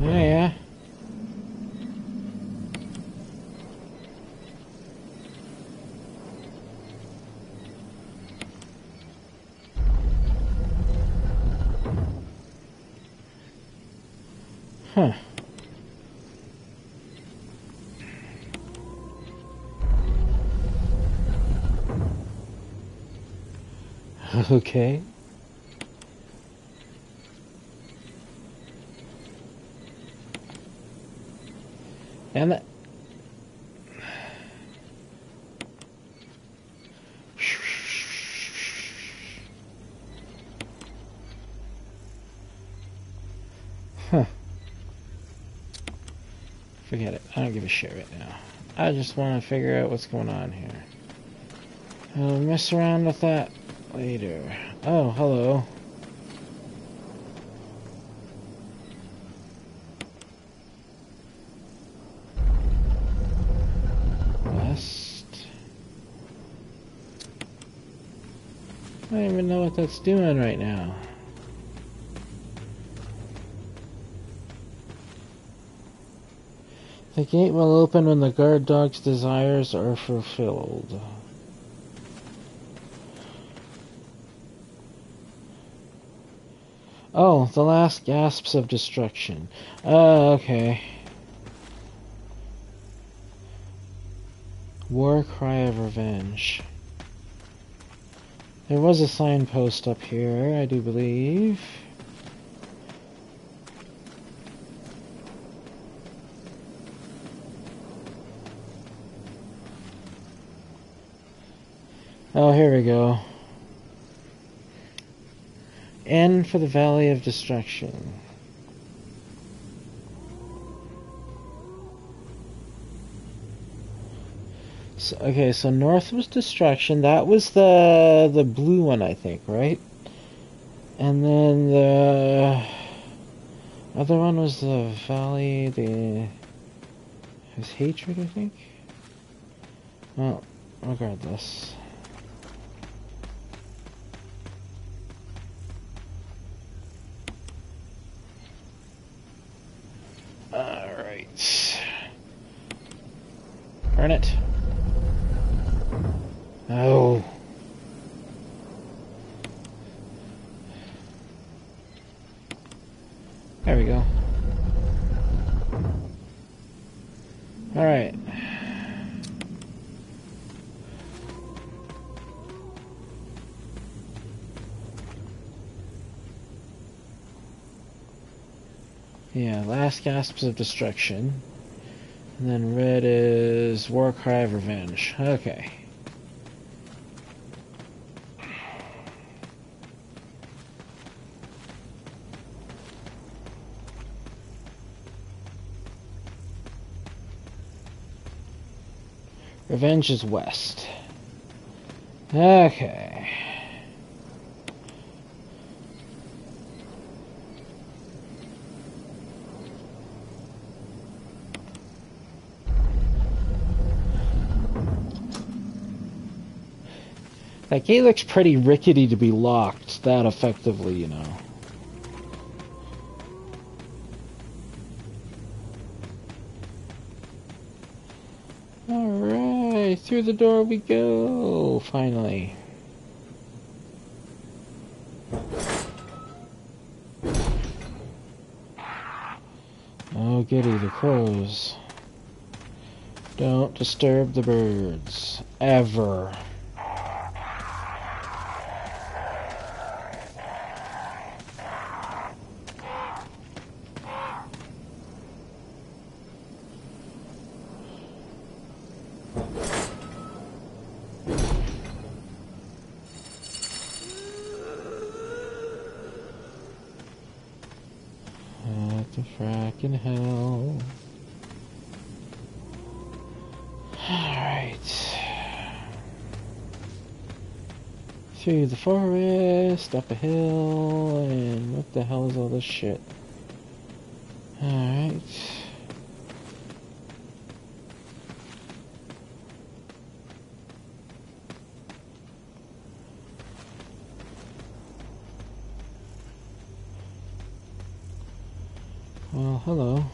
Yeah, Okay. And that. Huh. Forget it. I don't give a shit right now. I just want to figure out what's going on here. I'll mess around with that later. Oh, hello. West. I don't even know what that's doing right now. The gate will open when the guard dog's desires are fulfilled. Oh, the last gasps of destruction. Uh, okay. War Cry of Revenge. There was a signpost up here, I do believe. Oh, here we go. N for the Valley of Destruction. So, okay, so north was destruction. That was the the blue one, I think, right? And then the other one was the valley. The his hatred, I think. Well, regardless. Turn it. Oh. There we go. Alright. Yeah, last gasps of destruction. And then red is War Cry of Revenge. Okay. Revenge is west. Okay. That gate looks pretty rickety to be locked that effectively, you know. Alright, through the door we go, finally. Oh goody, the crows. Don't disturb the birds. Ever. What the fracking hell? Alright. The forest, up a hill, and what the hell is all this shit? Alright. Well, hello.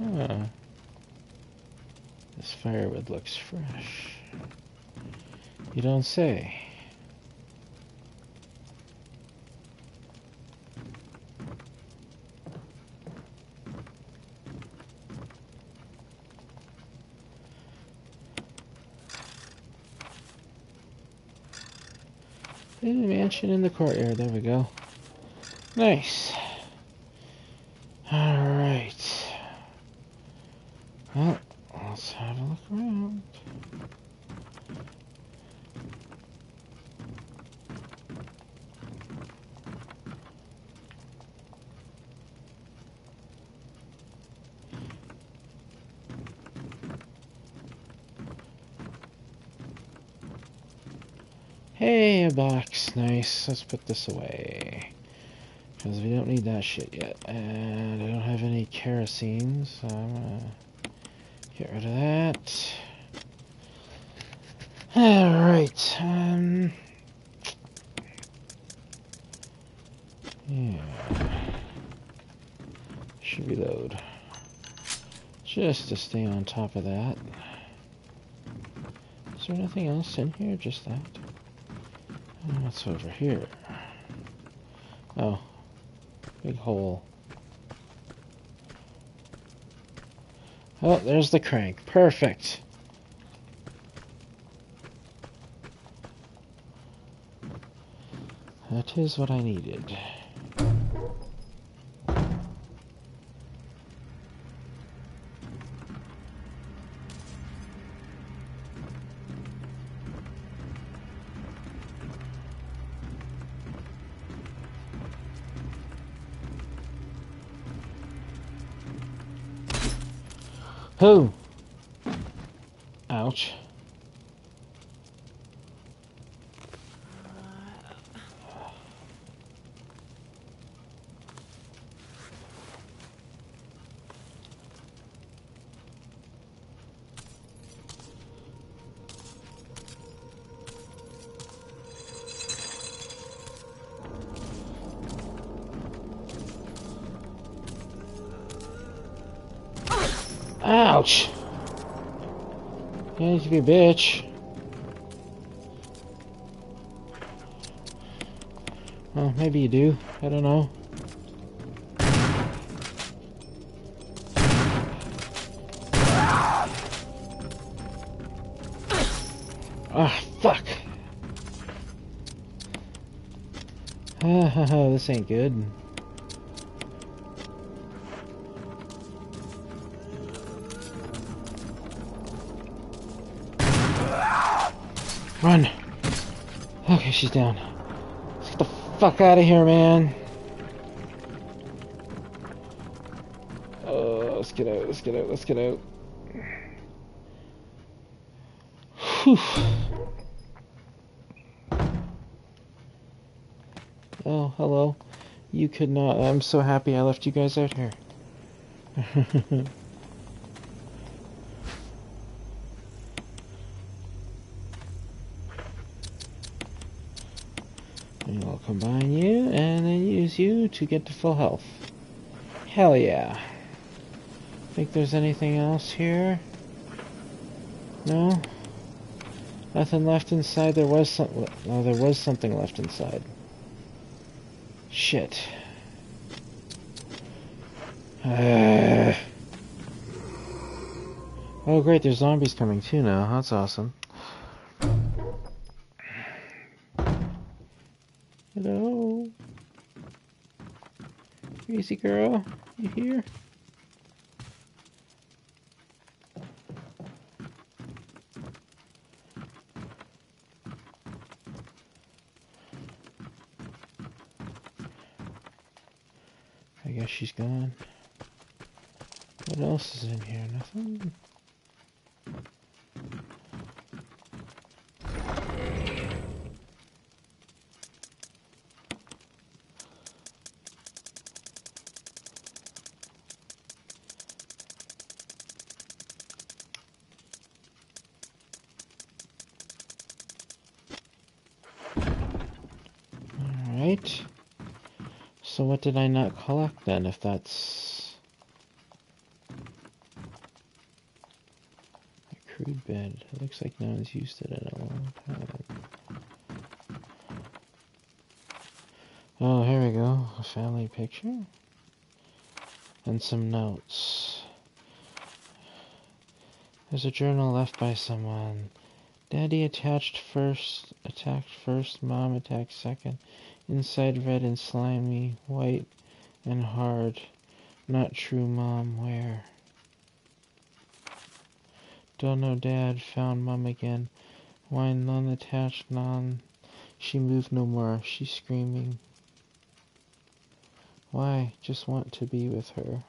Ah. This firewood looks fresh. You don't say. The mansion in the courtyard. There we go. Nice. All right. Well, let's have a look around. Hey, a box. Nice. Let's put this away. Because we don't need that shit yet. And I don't have any kerosene, so I'm gonna get rid of that. Alright. Um. Yeah. Should reload. Just to stay on top of that. Is there nothing else in here? Just that? What's over here? Oh, big hole. Oh, there's the crank. Perfect. That is what I needed. Who? A bitch. Well, maybe you do. I don't know. Ah, fuck. this ain't good. Run. Okay, she's down. Let's get the fuck out of here, man. Oh, let's get out, let's get out, let's get out. Whew. Oh, hello. You could not. I'm so happy I left you guys out here. and I'll combine you and then use you to get to full health. Hell yeah. Think there's anything else here? No? Nothing left inside. There was some. No, there was something left inside. Shit. Uh. Oh great, there's zombies coming too now. That's awesome. Crazy girl, you here? I guess she's gone. What else is in here? Nothing? Alright. So what did I not collect then, if that's... A crude bed. It looks like no one's used it in a long time. Oh, here we go. A family picture. And some notes. There's a journal left by someone. Daddy attached first, attacked first, mom attacked second. Inside red and slimy, white and hard. Not true, Mom, where? Don't know, Dad. Found Mom again. Why none attached, none. She moved no more. She's screaming. Why? Just want to be with her.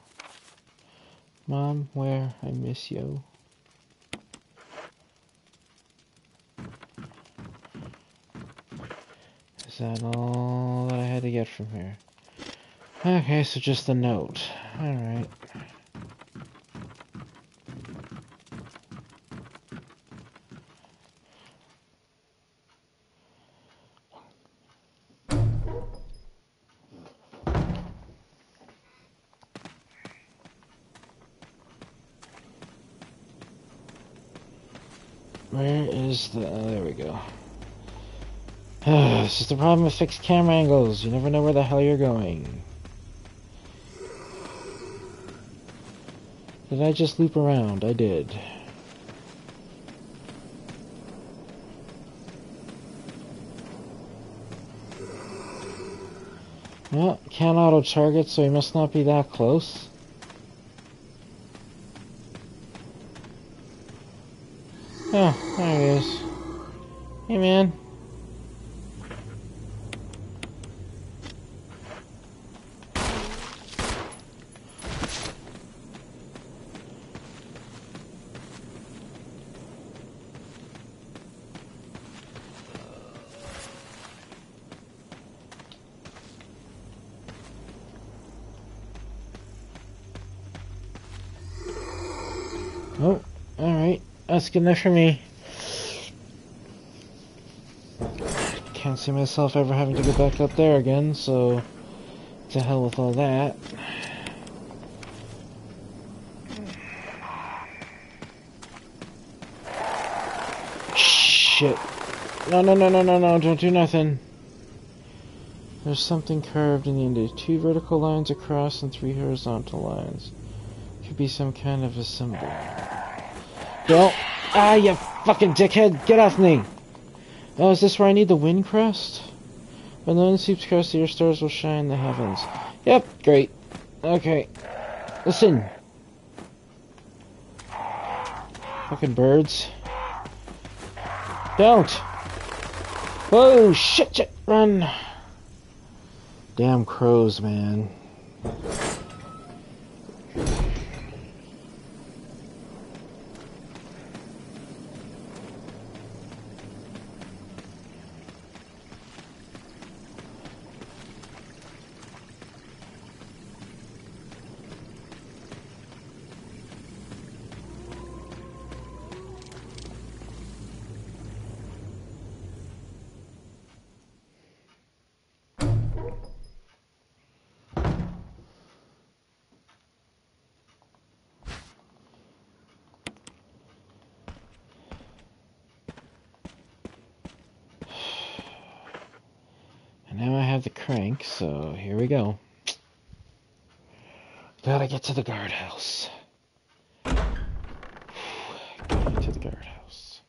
Mom, where? I miss you. That all that I had to get from here? Okay, so just a note. Alright. This is the problem with fixed camera angles. You never know where the hell you're going. Did I just loop around? I did. Well, can't auto target, so he must not be that close. Oh, good enough for me. Can't see myself ever having to go back up there again, so to hell with all that. Shit. No, no, no, no, no, no, don't do nothing. There's something curved in the end. Two vertical lines across and three horizontal lines. Could be some kind of a symbol. Don't. Ah, you fucking dickhead! Get off me! Oh, is this where I need the wind crest? When the wind sweeps across the earth, stars will shine in the heavens. Yep, great. Okay. Listen. Fucking birds. Don't! Whoa, shit, shit, run! Damn crows, man. And now I have the crank, so here we go. Gotta get to the guardhouse. Gotta get to the guardhouse.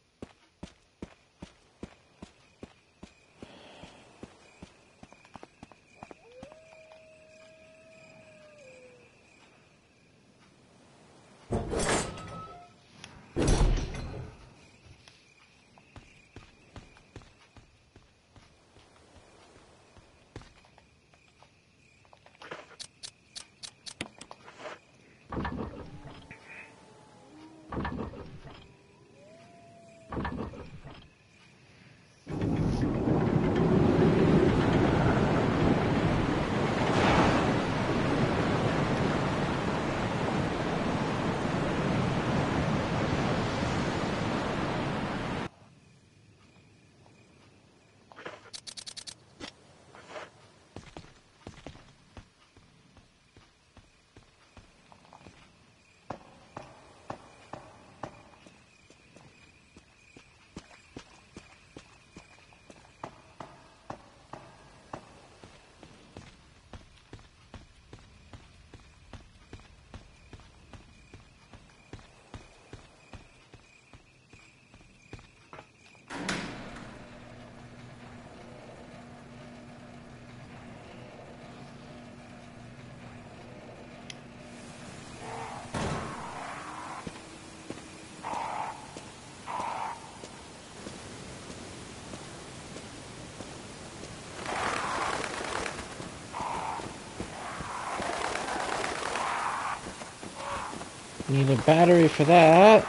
Need a battery for that.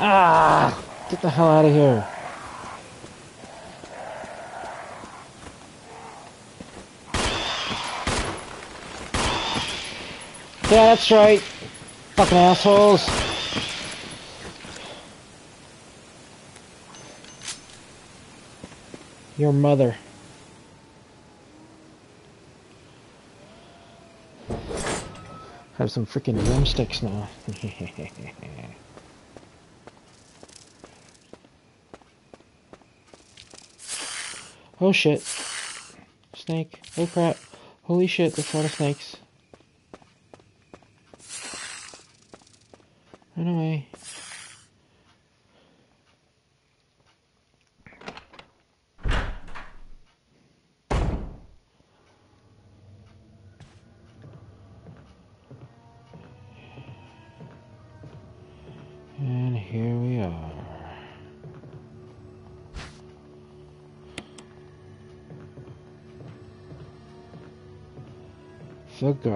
Ah! Get the hell out of here. Yeah, that's right. Fucking assholes. Your mother. Have some freaking drumsticks now. oh shit. Snake. Oh crap. Holy shit, there's a lot of snakes. The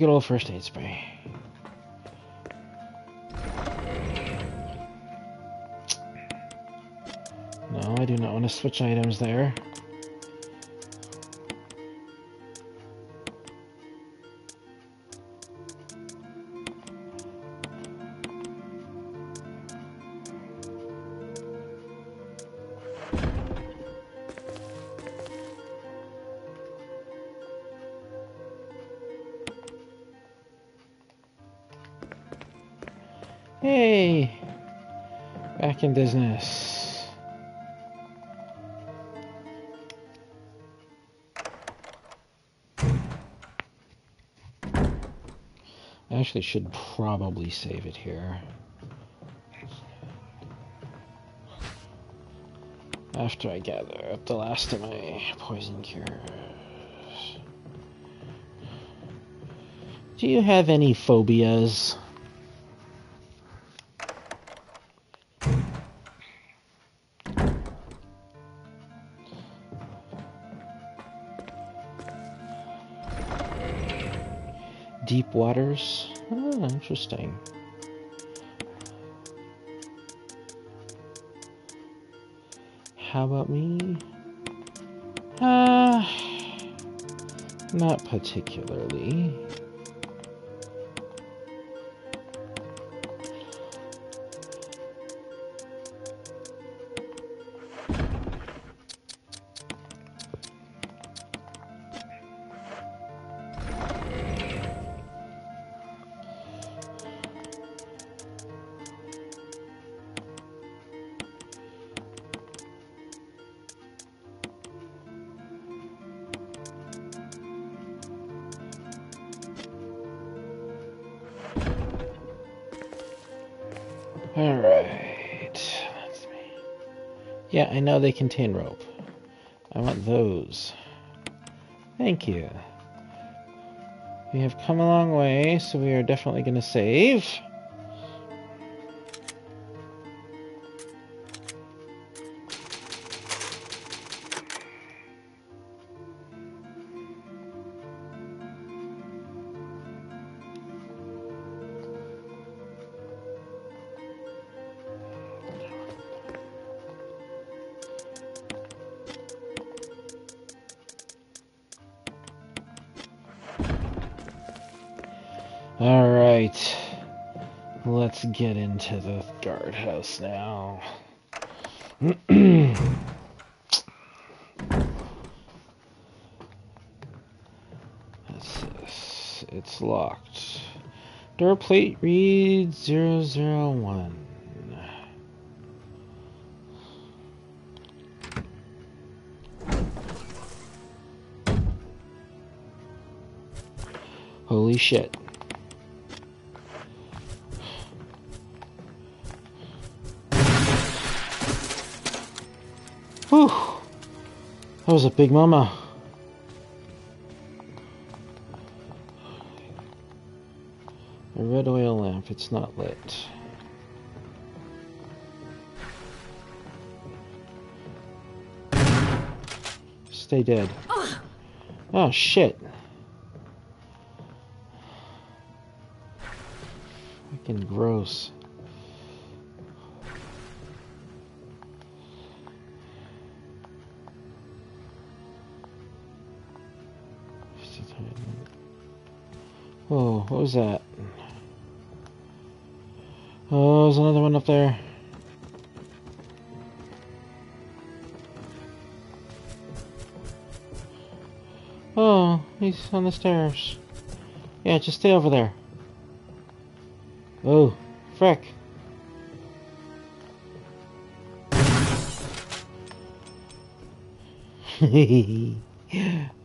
good old first aid spray. No, I do not want to switch items there. Actually should probably save it here. After I gather up the last of my poison cures. Do you have any phobias? Deep waters? Oh, interesting. How about me? Uh, not particularly. I know they contain rope. I want those. Thank you. We have come a long way, so we are definitely going to save. Into the guardhouse now. What's this? It's locked. Door plate reads 001. Holy shit. That was a big mama. A red oil lamp, it's not lit. Stay dead. Oh shit. Fucking gross. What was that? Oh, there's another one up there. Oh, he's on the stairs. Yeah, just stay over there. Oh, frick.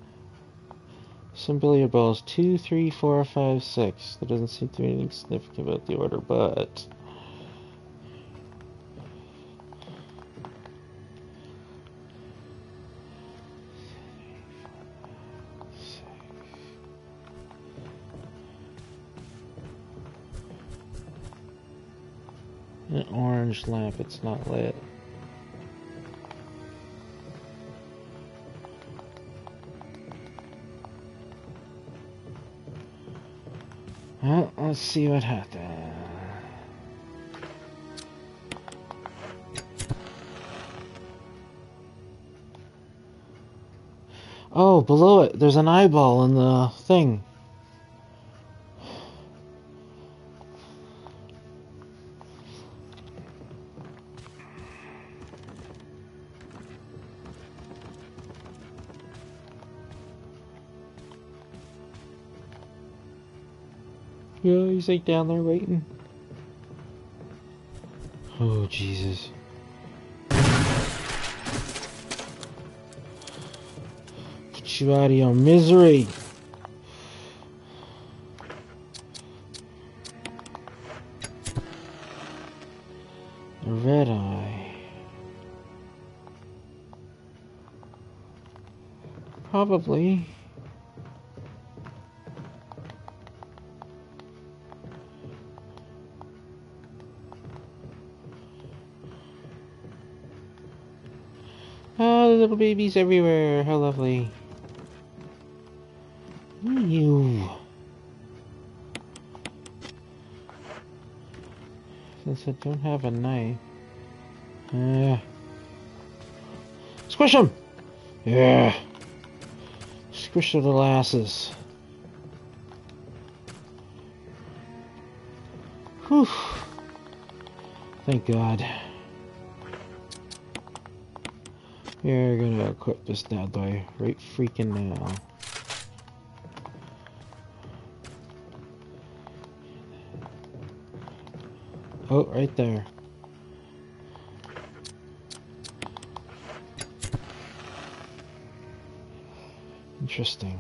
Some billiard balls. Two, three, four, five, six. There doesn't seem to be anything significant about the order, but. An orange lamp, it's not lit. See what happens. Oh, below it, there's an eyeball in the thing. He's like down there waiting. Oh, Jesus. Put you out of your misery. Red eye. Probably. Everywhere. How lovely. You. Since I don't have a knife. Yeah. Squish them! Yeah. Squish the little asses. Whew. Thank God. We're gonna equip this bad boy right freaking now. Oh, right there. Interesting.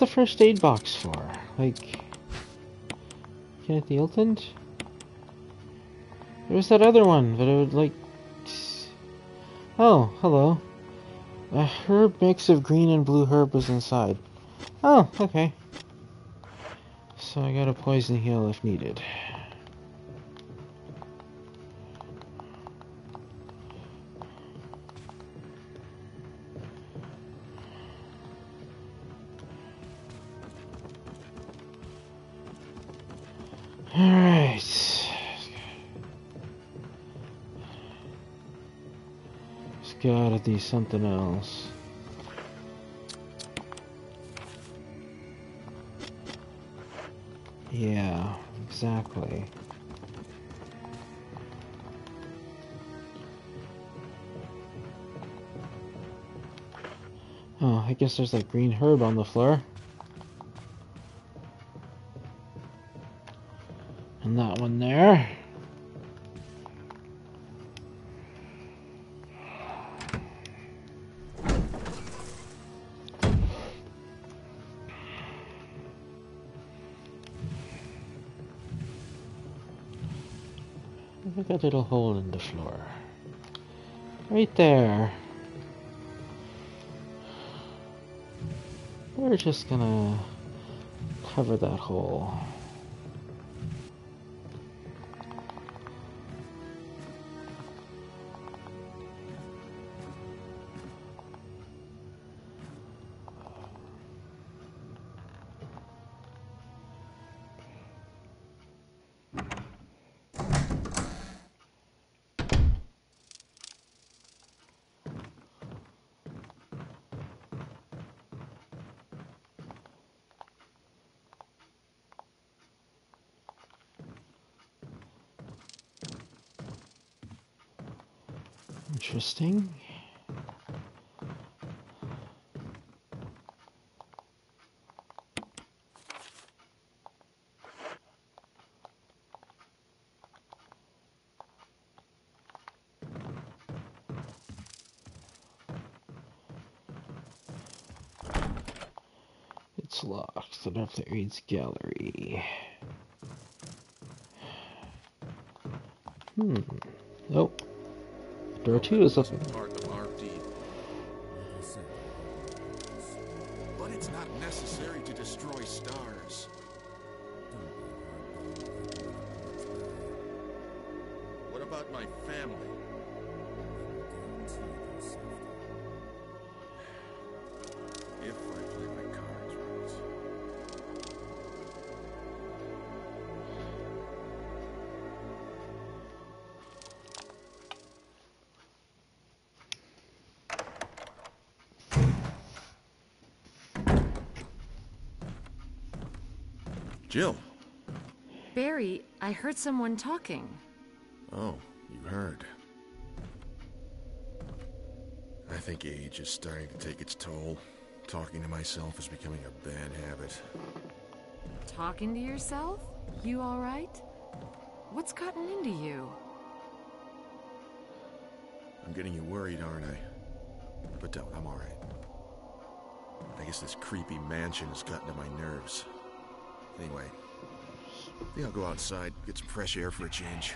The first aid box for? Like, Kenneth Eilton? There was that other one, but I would like. Oh, hello. A herb mix of green and blue herb was inside. Oh, okay. So I got a poison heal if needed. Something else. Yeah, exactly. Oh, I guess there's like green herb on the floor. Floor. Right there. We're just gonna cover that hole. So enough gallery. Hmm. Nope. Door two is open. Heard someone talking. Oh, you heard. I think age is starting to take its toll. Talking to myself is becoming a bad habit. Talking to yourself? You alright? What's gotten into you? I'm getting you worried, aren't I? But don't, I'm alright. I guess this creepy mansion has gotten to my nerves. Anyway, think I'll go outside, get some fresh air for a change.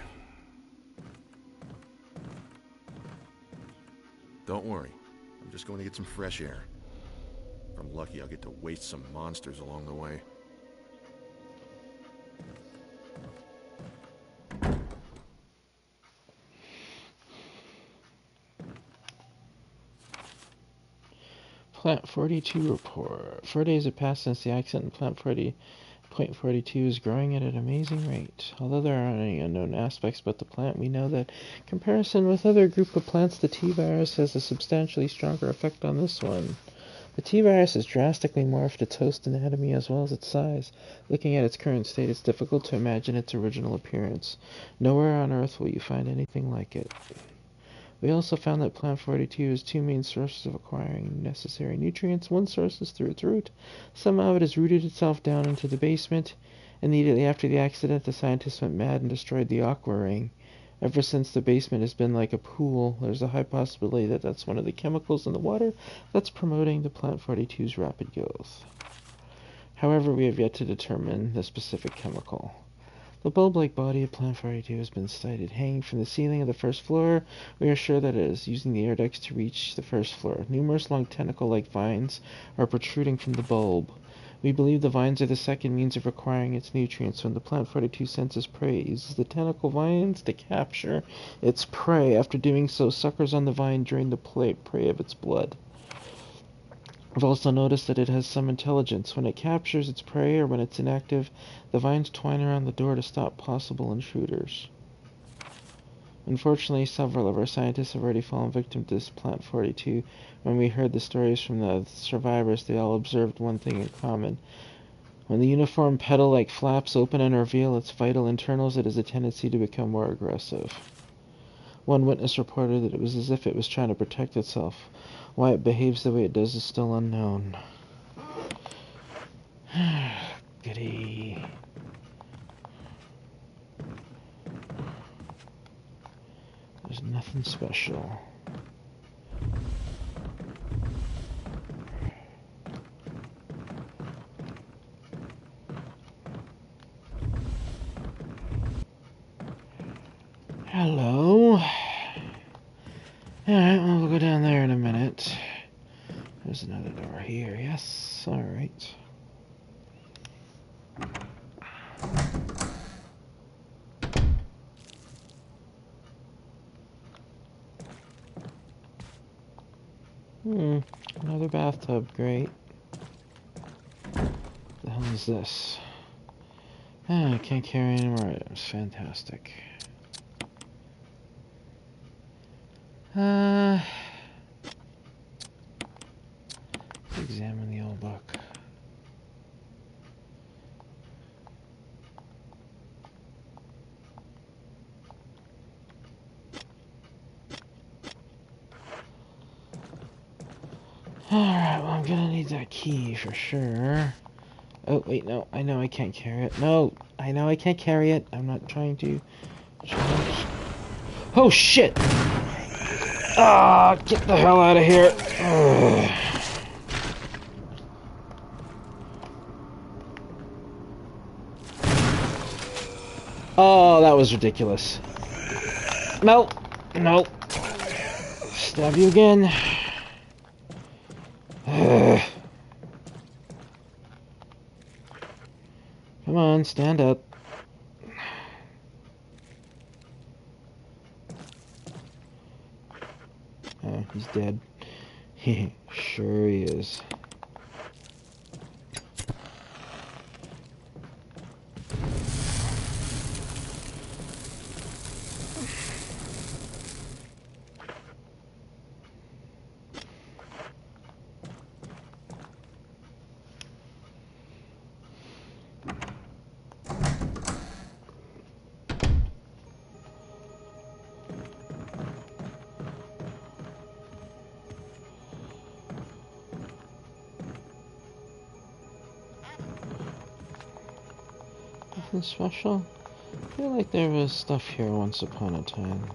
Don't worry, I'm just going to get some fresh air. If I'm lucky, I'll get to waste some monsters along the way. Plant 42 report. Four days have passed since the accident, and Plant 40.42 is growing at an amazing rate. Although there aren't any unknown aspects about the plant, we know that, in comparison with other group of plants, the T virus has a substantially stronger effect on this one. The T virus has drastically morphed its host anatomy as well as its size. Looking at its current state, it's difficult to imagine its original appearance. Nowhere on Earth will you find anything like it. We also found that Plant 42 has two main sources of acquiring necessary nutrients. One source is through its root. Somehow it has rooted itself down into the basement. Immediately after the accident, the scientists went mad and destroyed the aqua ring. Ever since the basement has been like a pool, there's a high possibility that that's one of the chemicals in the water that's promoting the Plant 42's rapid growth. However, we have yet to determine the specific chemical. The bulb-like body of Plant 42 has been sighted hanging from the ceiling of the first floor. We are sure that it is using the air ducts to reach the first floor. Numerous long tentacle-like vines are protruding from the bulb. We believe the vines are the second means of acquiring its nutrients. When the Plant 42 senses prey, it uses the tentacle vines to capture its prey. After doing so, suckers on the vine drain the prey of its blood. I've also noticed that it has some intelligence. When it captures its prey or when it's inactive, the vines twine around the door to stop possible intruders. Unfortunately, several of our scientists have already fallen victim to this Plant 42. When we heard the stories from the survivors, they all observed one thing in common. When the uniform petal-like flaps open and reveal its vital internals, it has a tendency to become more aggressive. One witness reported that it was as if it was trying to protect itself. Why it behaves the way it does is still unknown. Goody. There's nothing special. Hello. Alright, well, we'll go down there in a minute. There's another door here. Yes, alright. Hmm, another bathtub, great. The hell is this? Ah, I can't carry any more items. Fantastic. Uh, examine the old book. Alright, well, I'm gonna need that key for sure. Oh, wait, no, I know I can't carry it. No, I know I can't carry it. I'm not trying to. Oh, shit! Ah, get the hell out of here. Ugh. Oh, that was ridiculous. No, no. Stab you again. Stand up. Uh, he's dead. sure he is. I feel like there was stuff here once upon a time.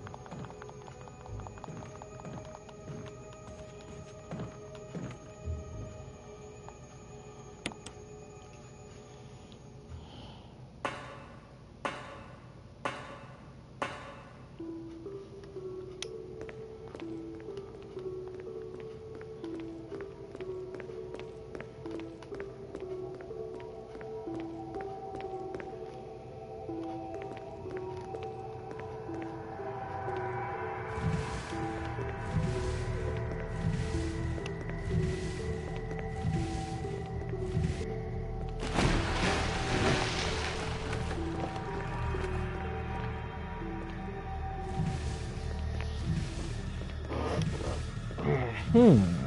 Hmm.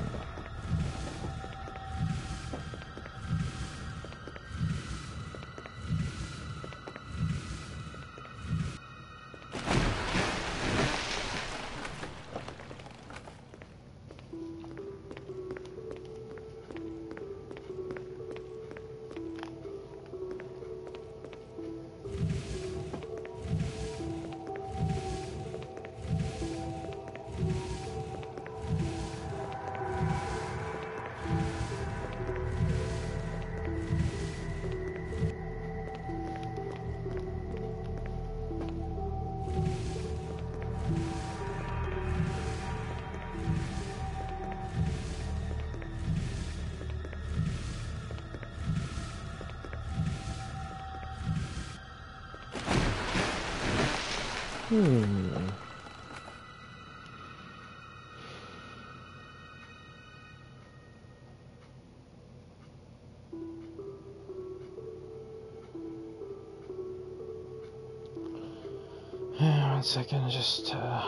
Second, just uh,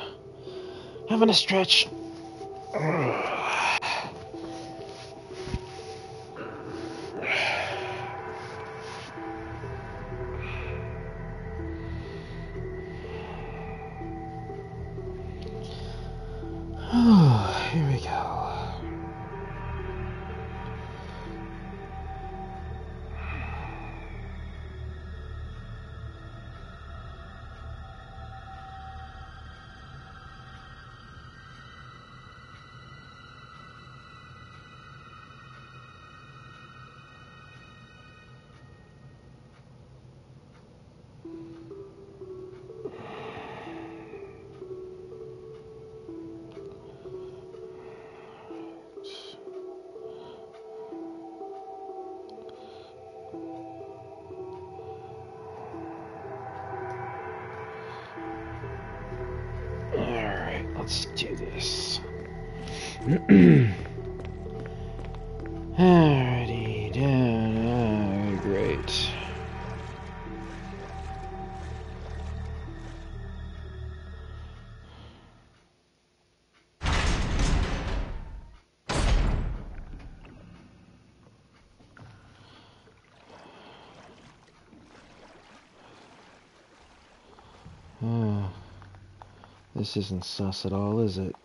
having a stretch. This isn't sus at all, is it?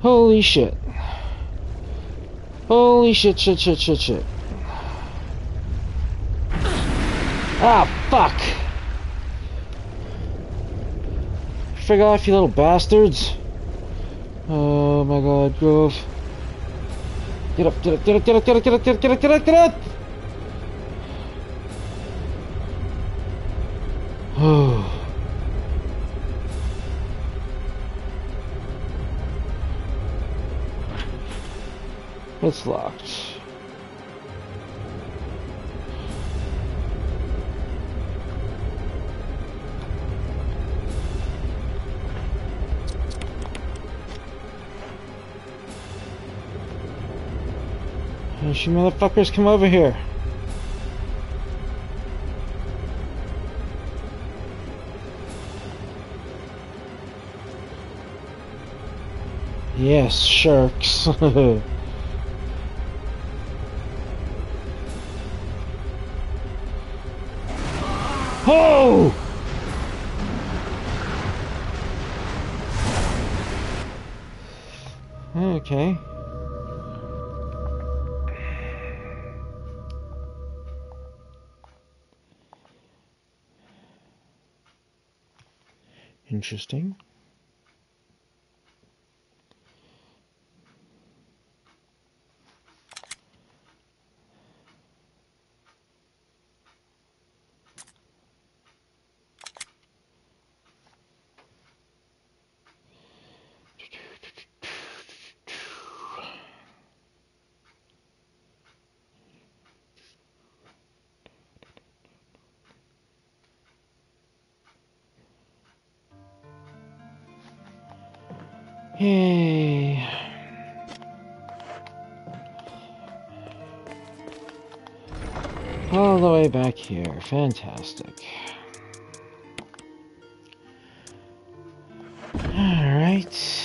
Holy shit. Holy shit, shit, shit, shit, shit. Ah, fuck! Frig out, you little bastards. Oh my god, Grove. Get up, get up, get up, get up, get up, get up, get up, get up, get up, get up! Oh. Let's. You motherfuckers come over here. Yes, sharks. oh! Interesting. Hey. All the way back here. Fantastic. Alright.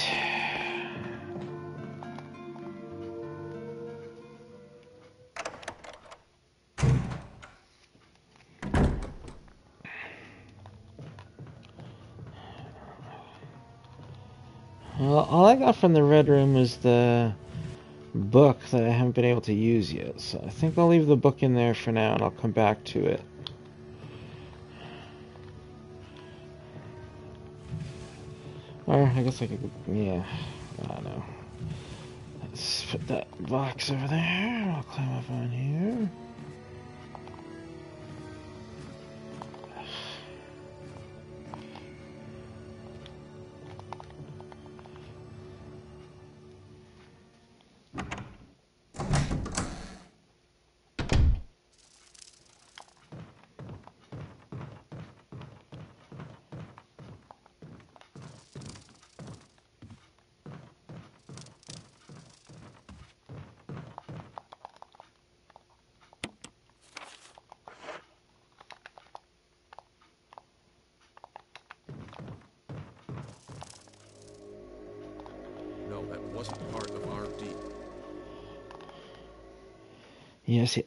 From the Red Room was the book that I haven't been able to use yet. So I think I'll leave the book in there for now and I'll come back to it. Or I guess I could, yeah, I don't know. Let's put that box over there. I'll climb up on here.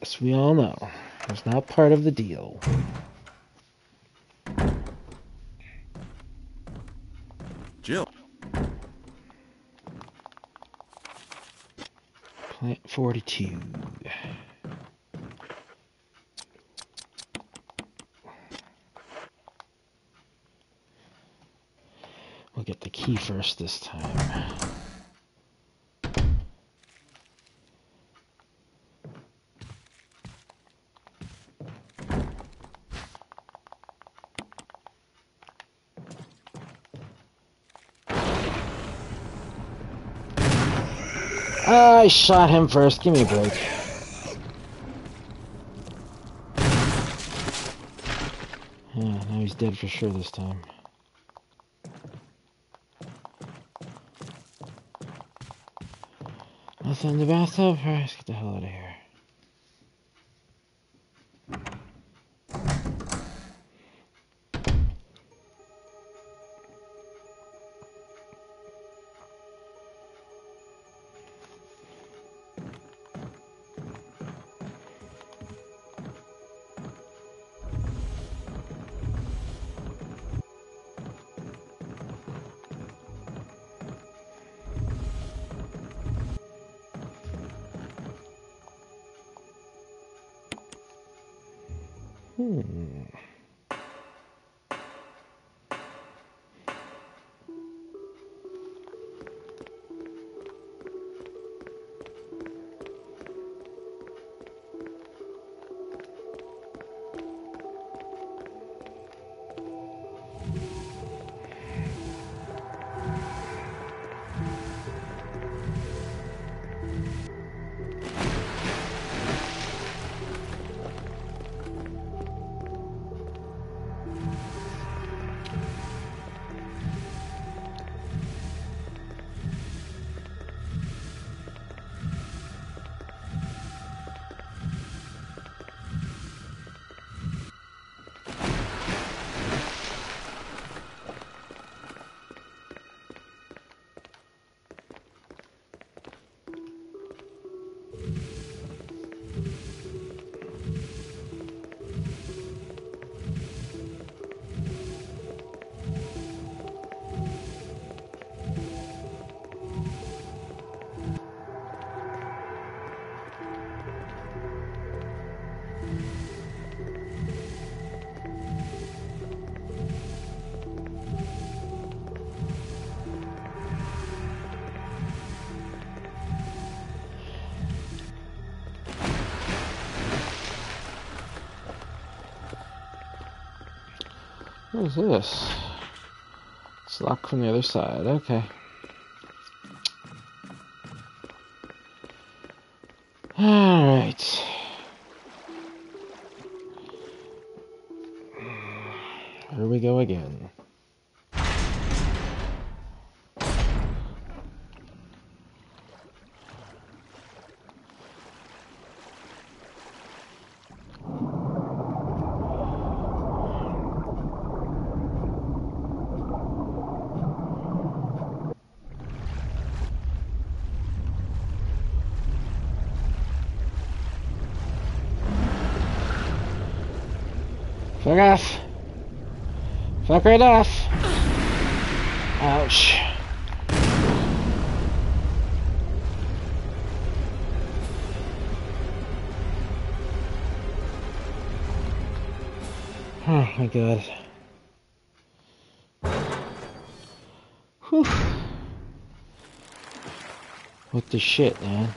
Yes, we all know. It's not part of the deal. Jill. Plant 42. We'll get the key first this time. I shot him first. Give me a break. Yeah, now he's dead for sure this time. Nothing in the bathtub? Alright, let's get the hell out of here. What is this? It's locked from the other side. Okay. Fuck off. Fuck right off. Ouch. Oh my god. Whew. What the shit, man?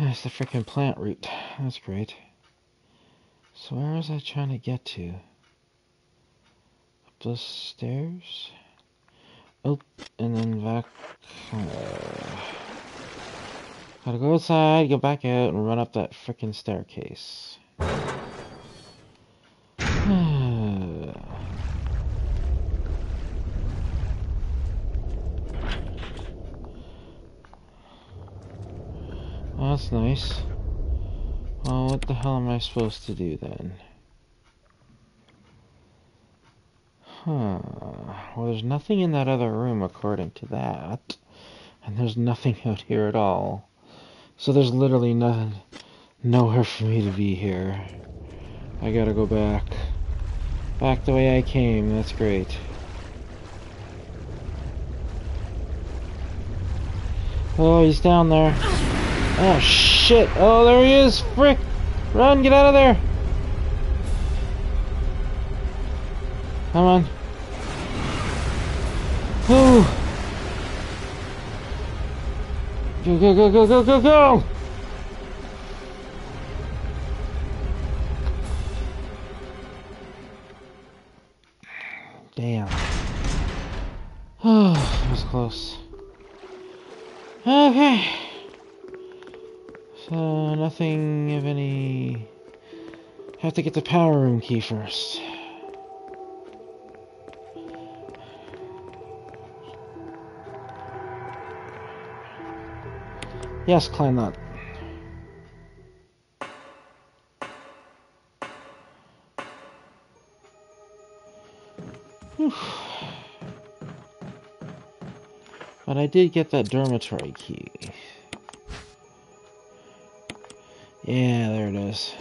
That's the freaking plant root. That's great. So where was I trying to get to? Up the stairs? Oh, and then back. Uh, gotta go outside, go back out, and run up that freaking staircase. Well, that's nice. Well, what the hell am I supposed to do then? Huh. Well, there's nothing in that other room according to that. And there's nothing out here at all. So there's literally nothing, nowhere for me to be here. I gotta go back. Back the way I came, that's great. Oh, he's down there. Oh shit! Oh, there he is! Frick! Run! Get out of there! Come on. Go, go, go, go, go, go, go! Get the power room key first. Yes, climb that. But I did get that dormitory key. Yeah, there it is.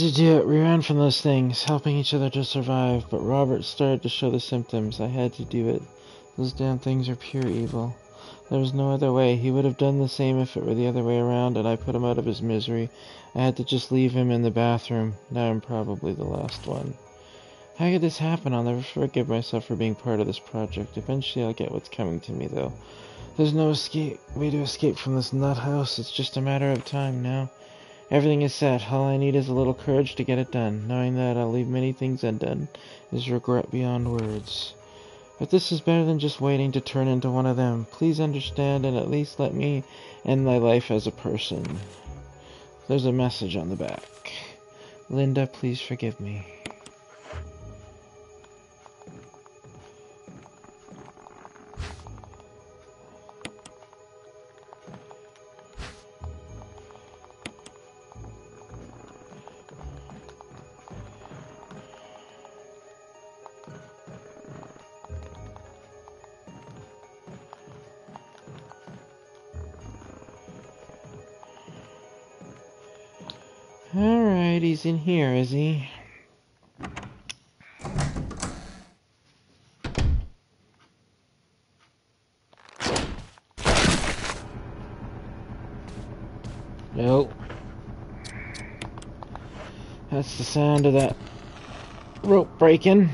Had to do it. We ran from those things, helping each other to survive, but Robert started to show the symptoms. I had to do it. Those damn things are pure evil. There was no other way. He would have done the same if it were the other way around, and I put him out of his misery. I had to just leave him in the bathroom. Now I'm probably the last one. How could this happen? I'll never forgive myself for being part of this project. Eventually I'll get what's coming to me, though. There's no escape way to escape from this nut house. It's just a matter of time now. Everything is set. All I need is a little courage to get it done. Knowing that I'll leave many things undone is regret beyond words. But this is better than just waiting to turn into one of them. Please understand and at least let me end my life as a person. There's a message on the back. Linda, please forgive me. Sound of that rope breaking.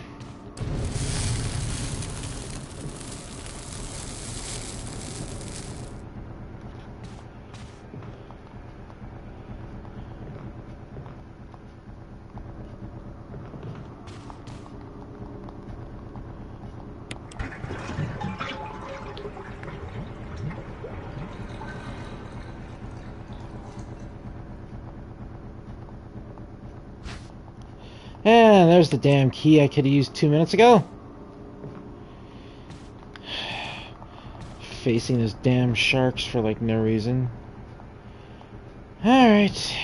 And there's the damn key I could have used two minutes ago. Facing those damn sharks for like no reason. Alright.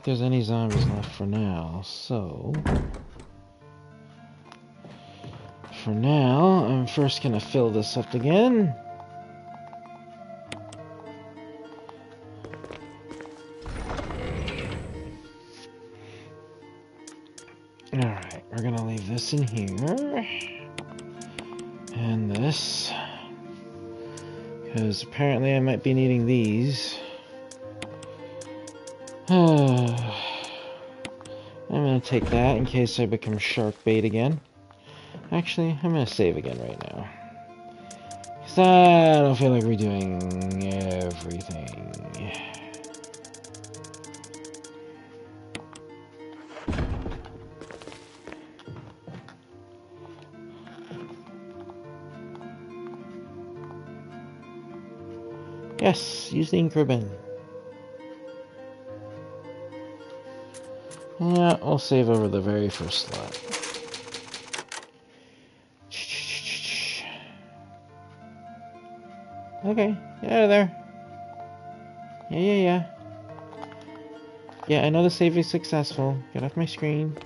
Think there's any zombies left for now, so... For now, I'm first gonna fill this up again. Alright, we're gonna leave this in here. And this. Because apparently I might be needing these. Take that in case I become shark bait again. Actually, I'm gonna save again right now. Because I don't feel like redoing everything. Yes, use the ink ribbon. Yeah, we'll save over the very first slot. Okay, get out of there. Yeah, yeah, yeah. Yeah, I know the save is successful. Get off my screen.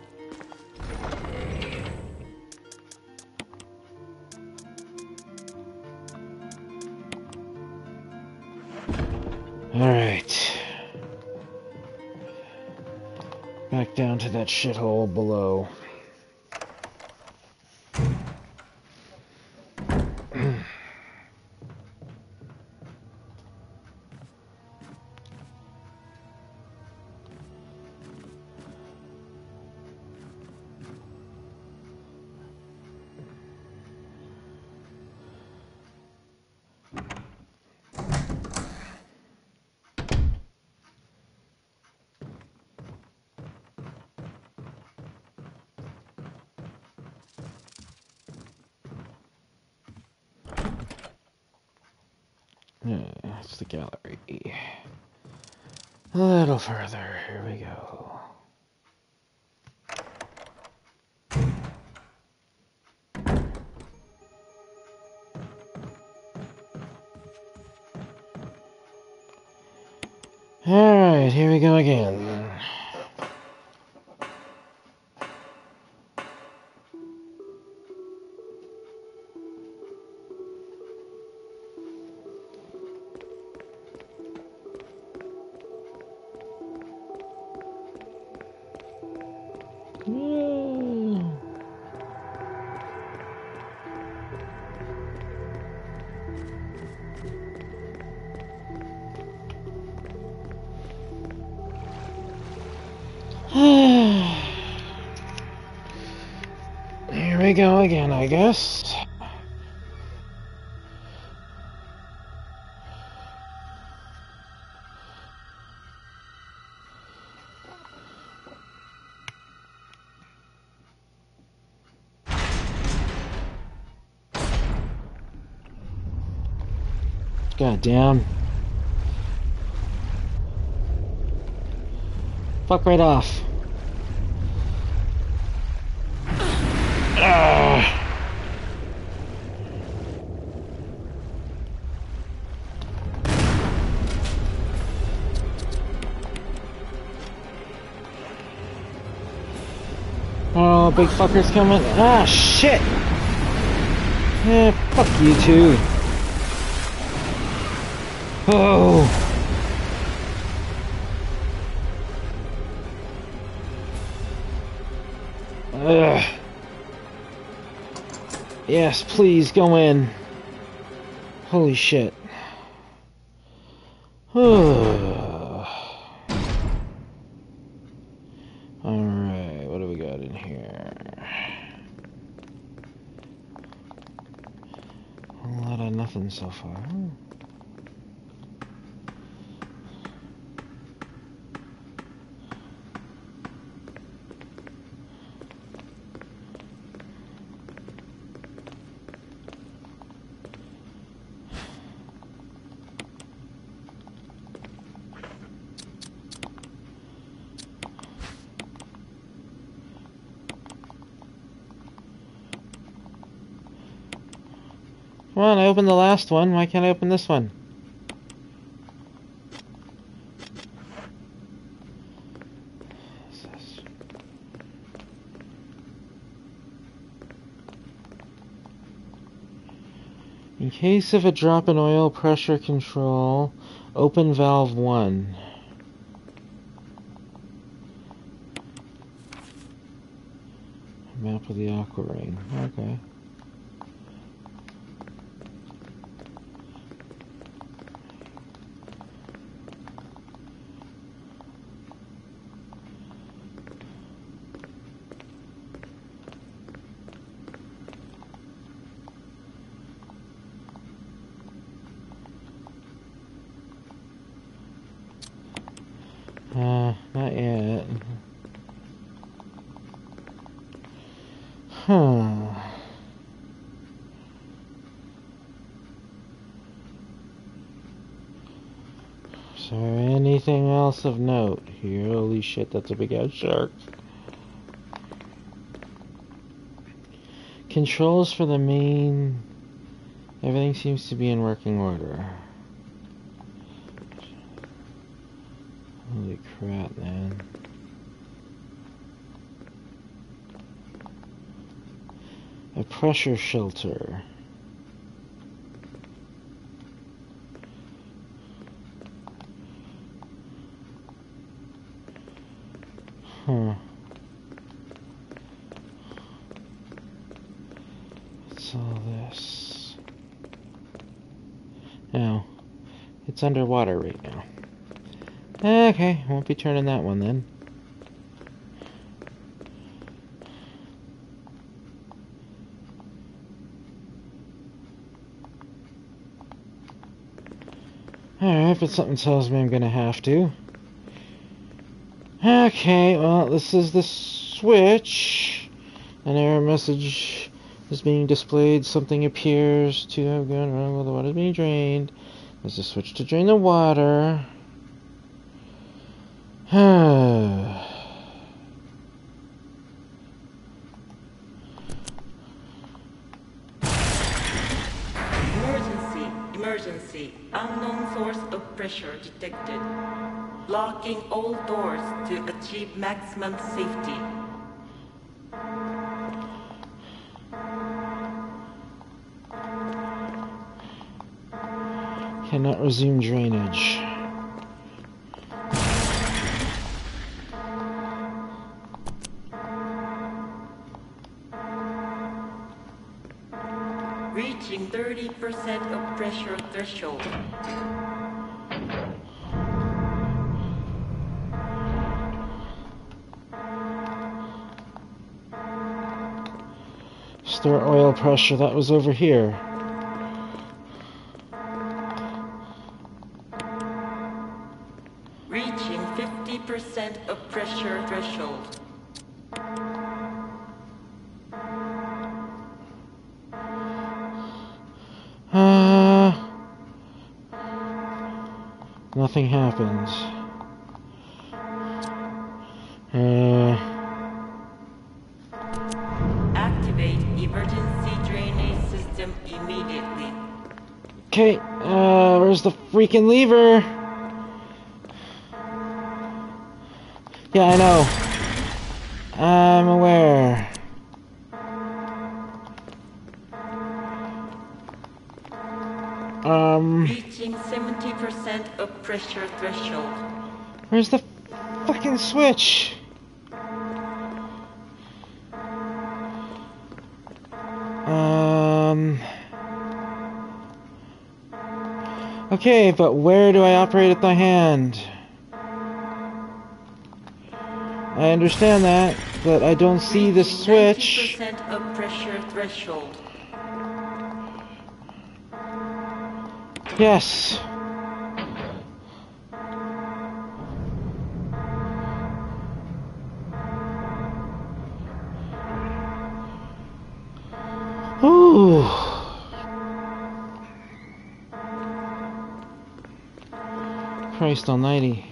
Shithole below. Further. Here we go. Alright, here we go again. Go again, I guess. God damn. Fuck right off. Big fucker's coming. Ah, shit! Yeah, fuck you too. Oh! Ugh. Yes, please go in. Holy shit. Alright, what do we got in here? A lot of nothing so far. Opened the last one. Why can't I open this one? In case of a drop in oil pressure control, open valve 1. Map of the aqua ring. Okay. Uh, not yet. Huh. Is there of note here? Holy shit, that's a big ass shark. Controls for the main. Everything seems to be in working order. Holy crap, man. A pressure shelter. Huh. What's all this? No. It's underwater right now. Okay, won't be turning that one then. Alright, but something tells me I'm gonna have to. Okay, well, this is the switch. An error message is being displayed. Something appears to have gone wrong while the water is being drained. There's a switch to drain the water. Emergency, emergency. Unknown source of pressure detected. Locking all doors to achieve maximum safety. Cannot resume drainage. Reaching 30% of pressure threshold. Store oil pressure, that was over here. Nothing happens. Uh, Activate emergency drainage system immediately. okay, uh, where's the freaking lever? 70% threshold. where's the fucking switch? Um. Okay, but where do I operate it by hand? I understand that, but I don't see the switch. 90% of pressure threshold. Yes. Christ almighty.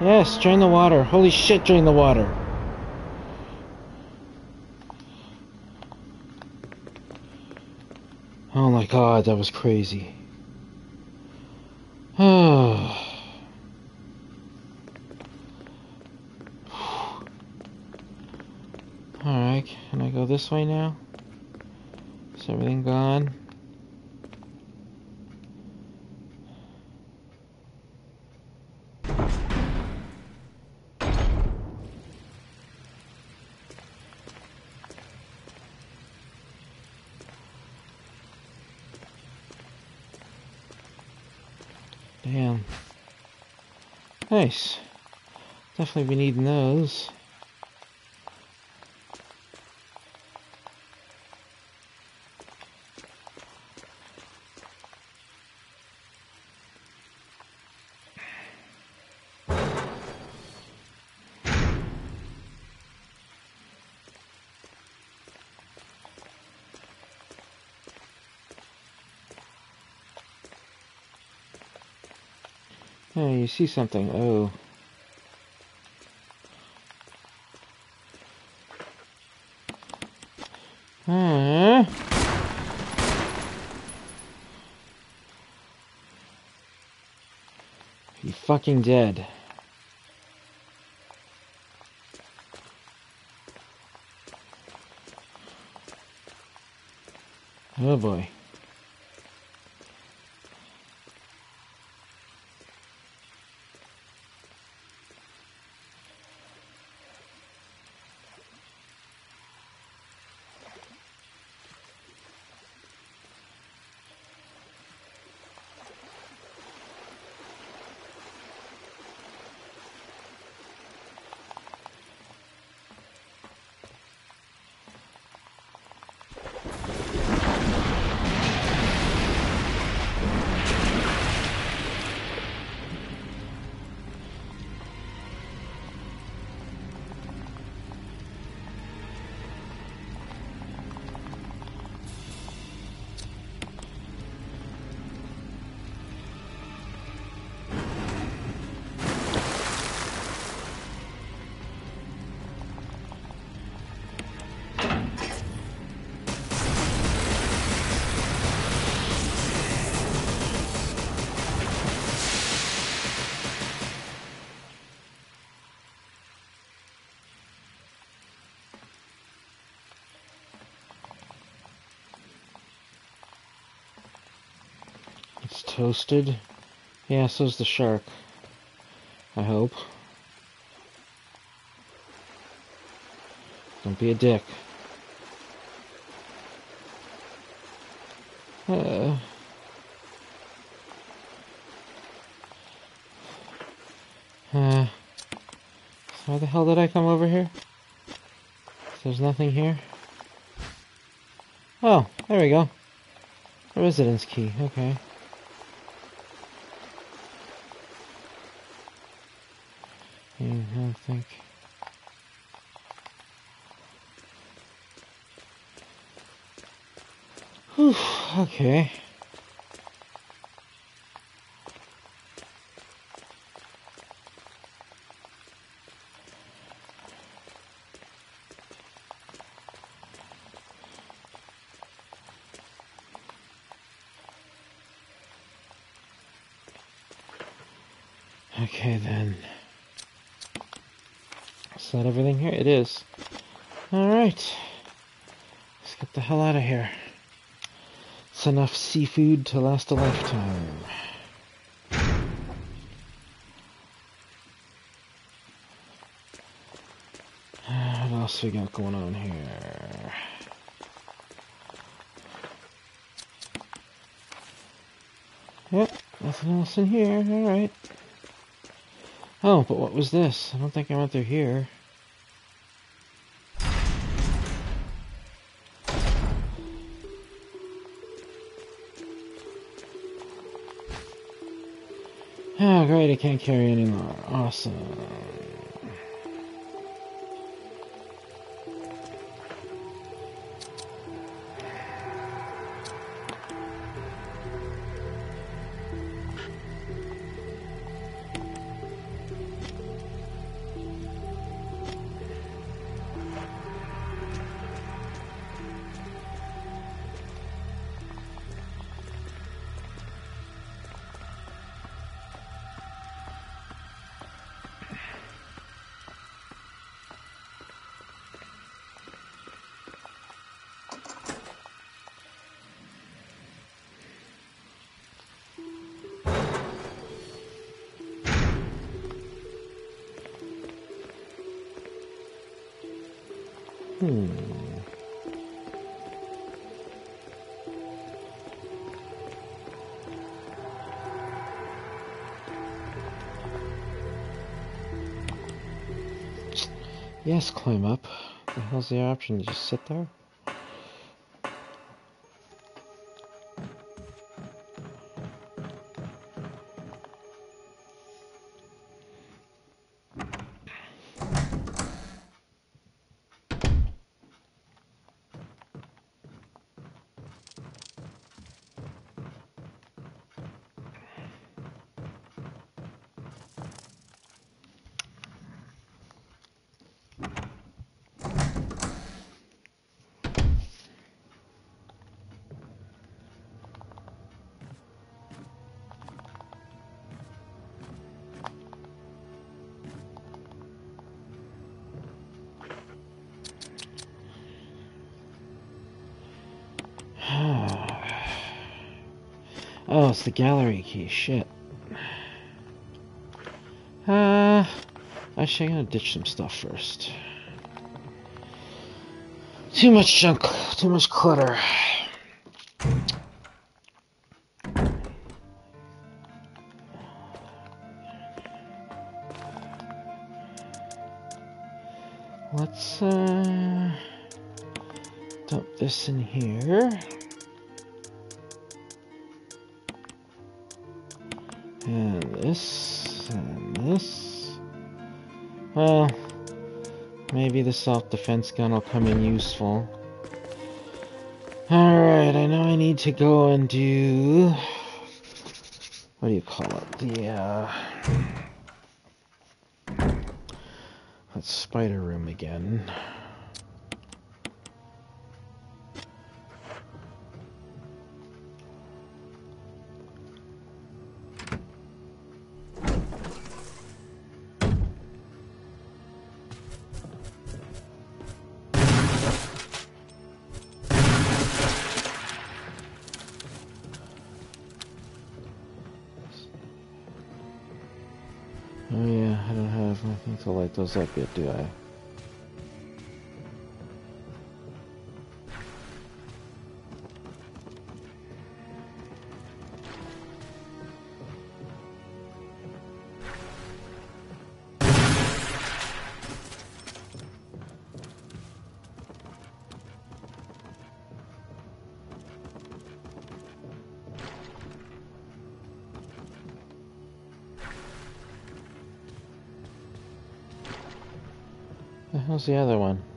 Yes, drain the water. Holy shit, drain the water. Oh my god, that was crazy. Oh. Alright, can I go this way now? Is everything gone? Damn. Nice. Definitely be needing those. Oh, you see something. Oh. Huh? Fucking dead. Oh boy. Toasted. Yeah, so's the shark. I hope. Don't be a dick. Uh, uh, why the hell did I come over here? There's nothing here. Oh, there we go. A residence key, okay. Yeah, I don't think. Whew, okay. Okay then. Is that everything here? It is. Alright. Let's get the hell out of here. It's seafood to last a lifetime. What else we got going on here? Yep, nothing else in here. Alright. Oh, but what was this? I don't think I went through here. Oh, great, I can't carry anymore. Awesome. Yes, climb up. The hell's the option? Just sit there? It's the gallery key. Shit. Uh, actually, I'm gonna ditch some stuff first. Too much junk. Too much clutter. Self-defense gun will come in useful. Alright, I know I need to go and do... What do you call it? The, uh... That spider room again. To light those up yet, do I? The the other one?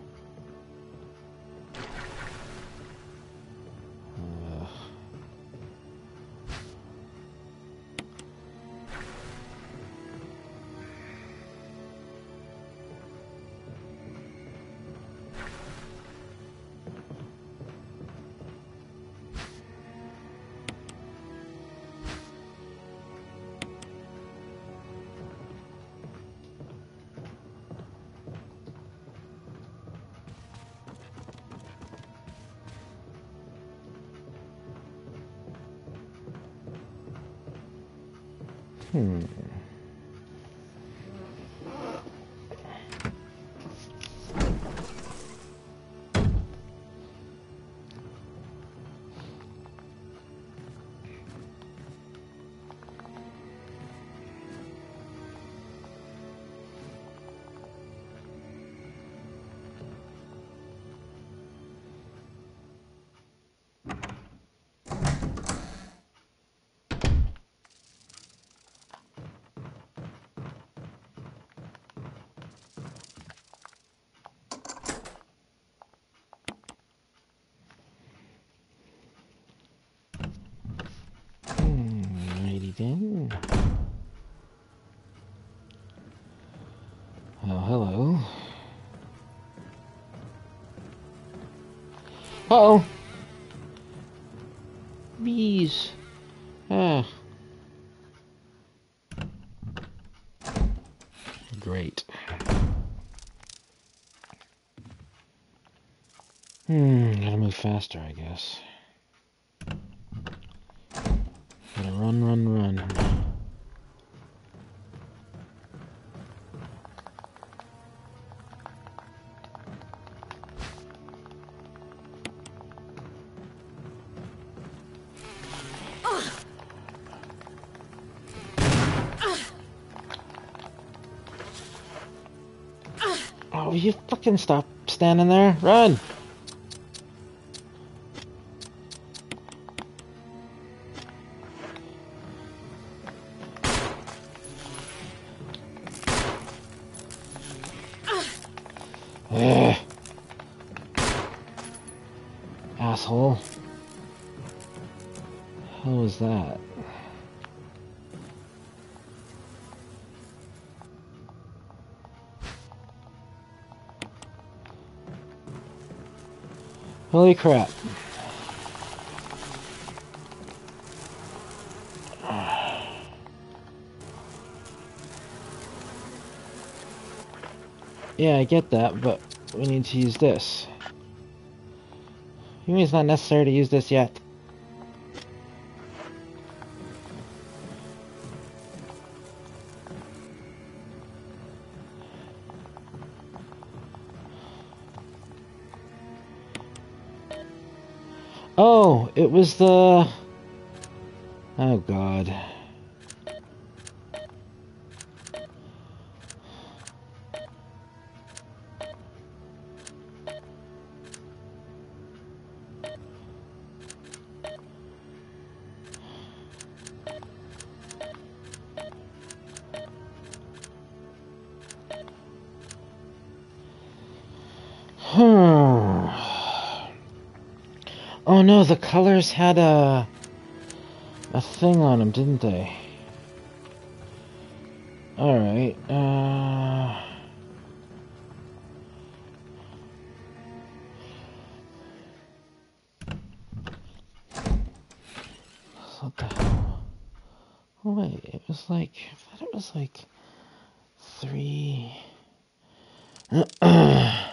Uh oh. Bees. Ah. Great. Hmm, gotta move faster, I guess. Gotta run, run, run. Fucking stop standing there? Run! Crap. Yeah, I get that, but we need to use this. You mean it's not necessary to use this yet? Was the... Oh, God. Colors had a a thing on them, didn't they? All right. Uh What the hell? Oh wait, it was like I thought it was like three.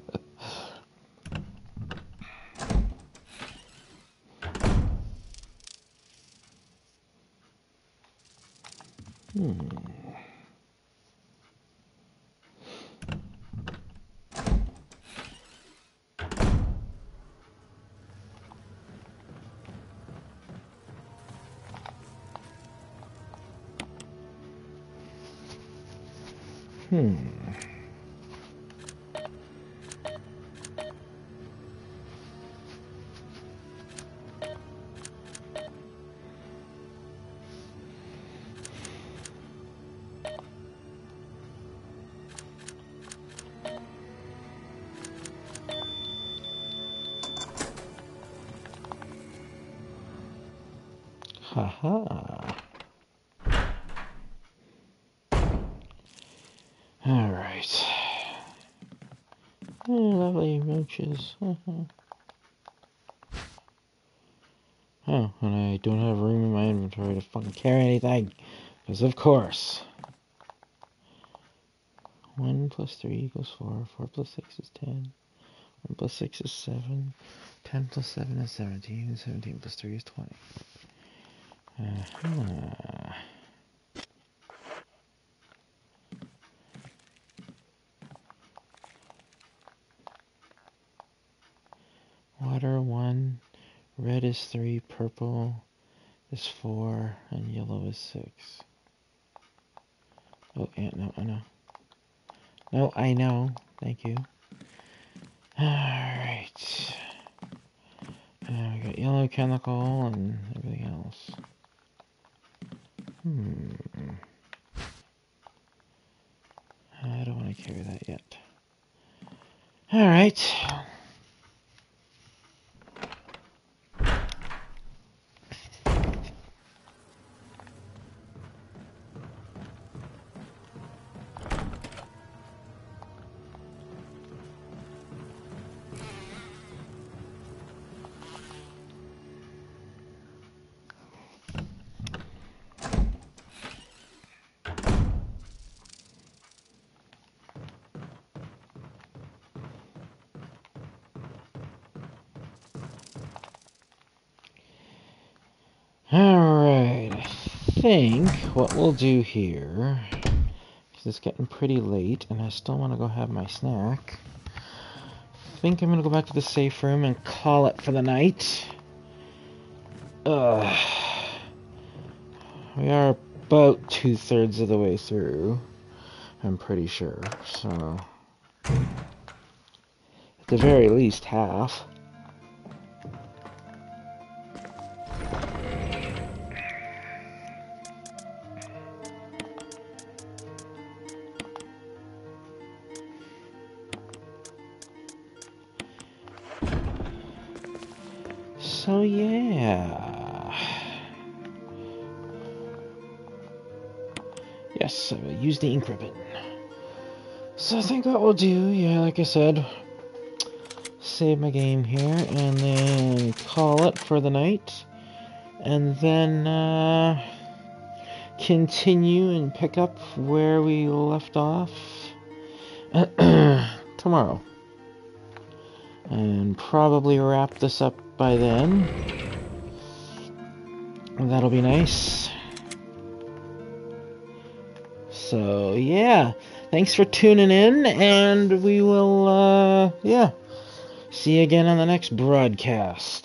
Haha. All right. Oh, lovely roaches. oh, and I don't have room in my inventory to fucking carry anything. Because of course. 1 plus 3 equals 4. 4 plus 6 is 10. 1 plus 6 is 7. 10 plus 7 is 17. And 17 plus 3 is 20. Uh-huh. Water 1. Red is 3. Purple is 4. And yellow is 6. Oh, yeah, no, I know. No, I know. Thank you. Alright. And we got yellow chemical and everything else. Hmm. I don't want to carry that think what we'll do here, because it's getting pretty late and I still want to go have my snack, I think I'm going to go back to the safe room and call it for the night. Uh, we are about two thirds of the way through, I'm pretty sure, so at the very least half. Said, save my game here and then call it for the night. And then uh, continue and pick up where we left off tomorrow. And probably wrap this up by then. That'll be nice. So, yeah. Thanks for tuning in, and we will, uh, yeah. See you again on the next broadcast.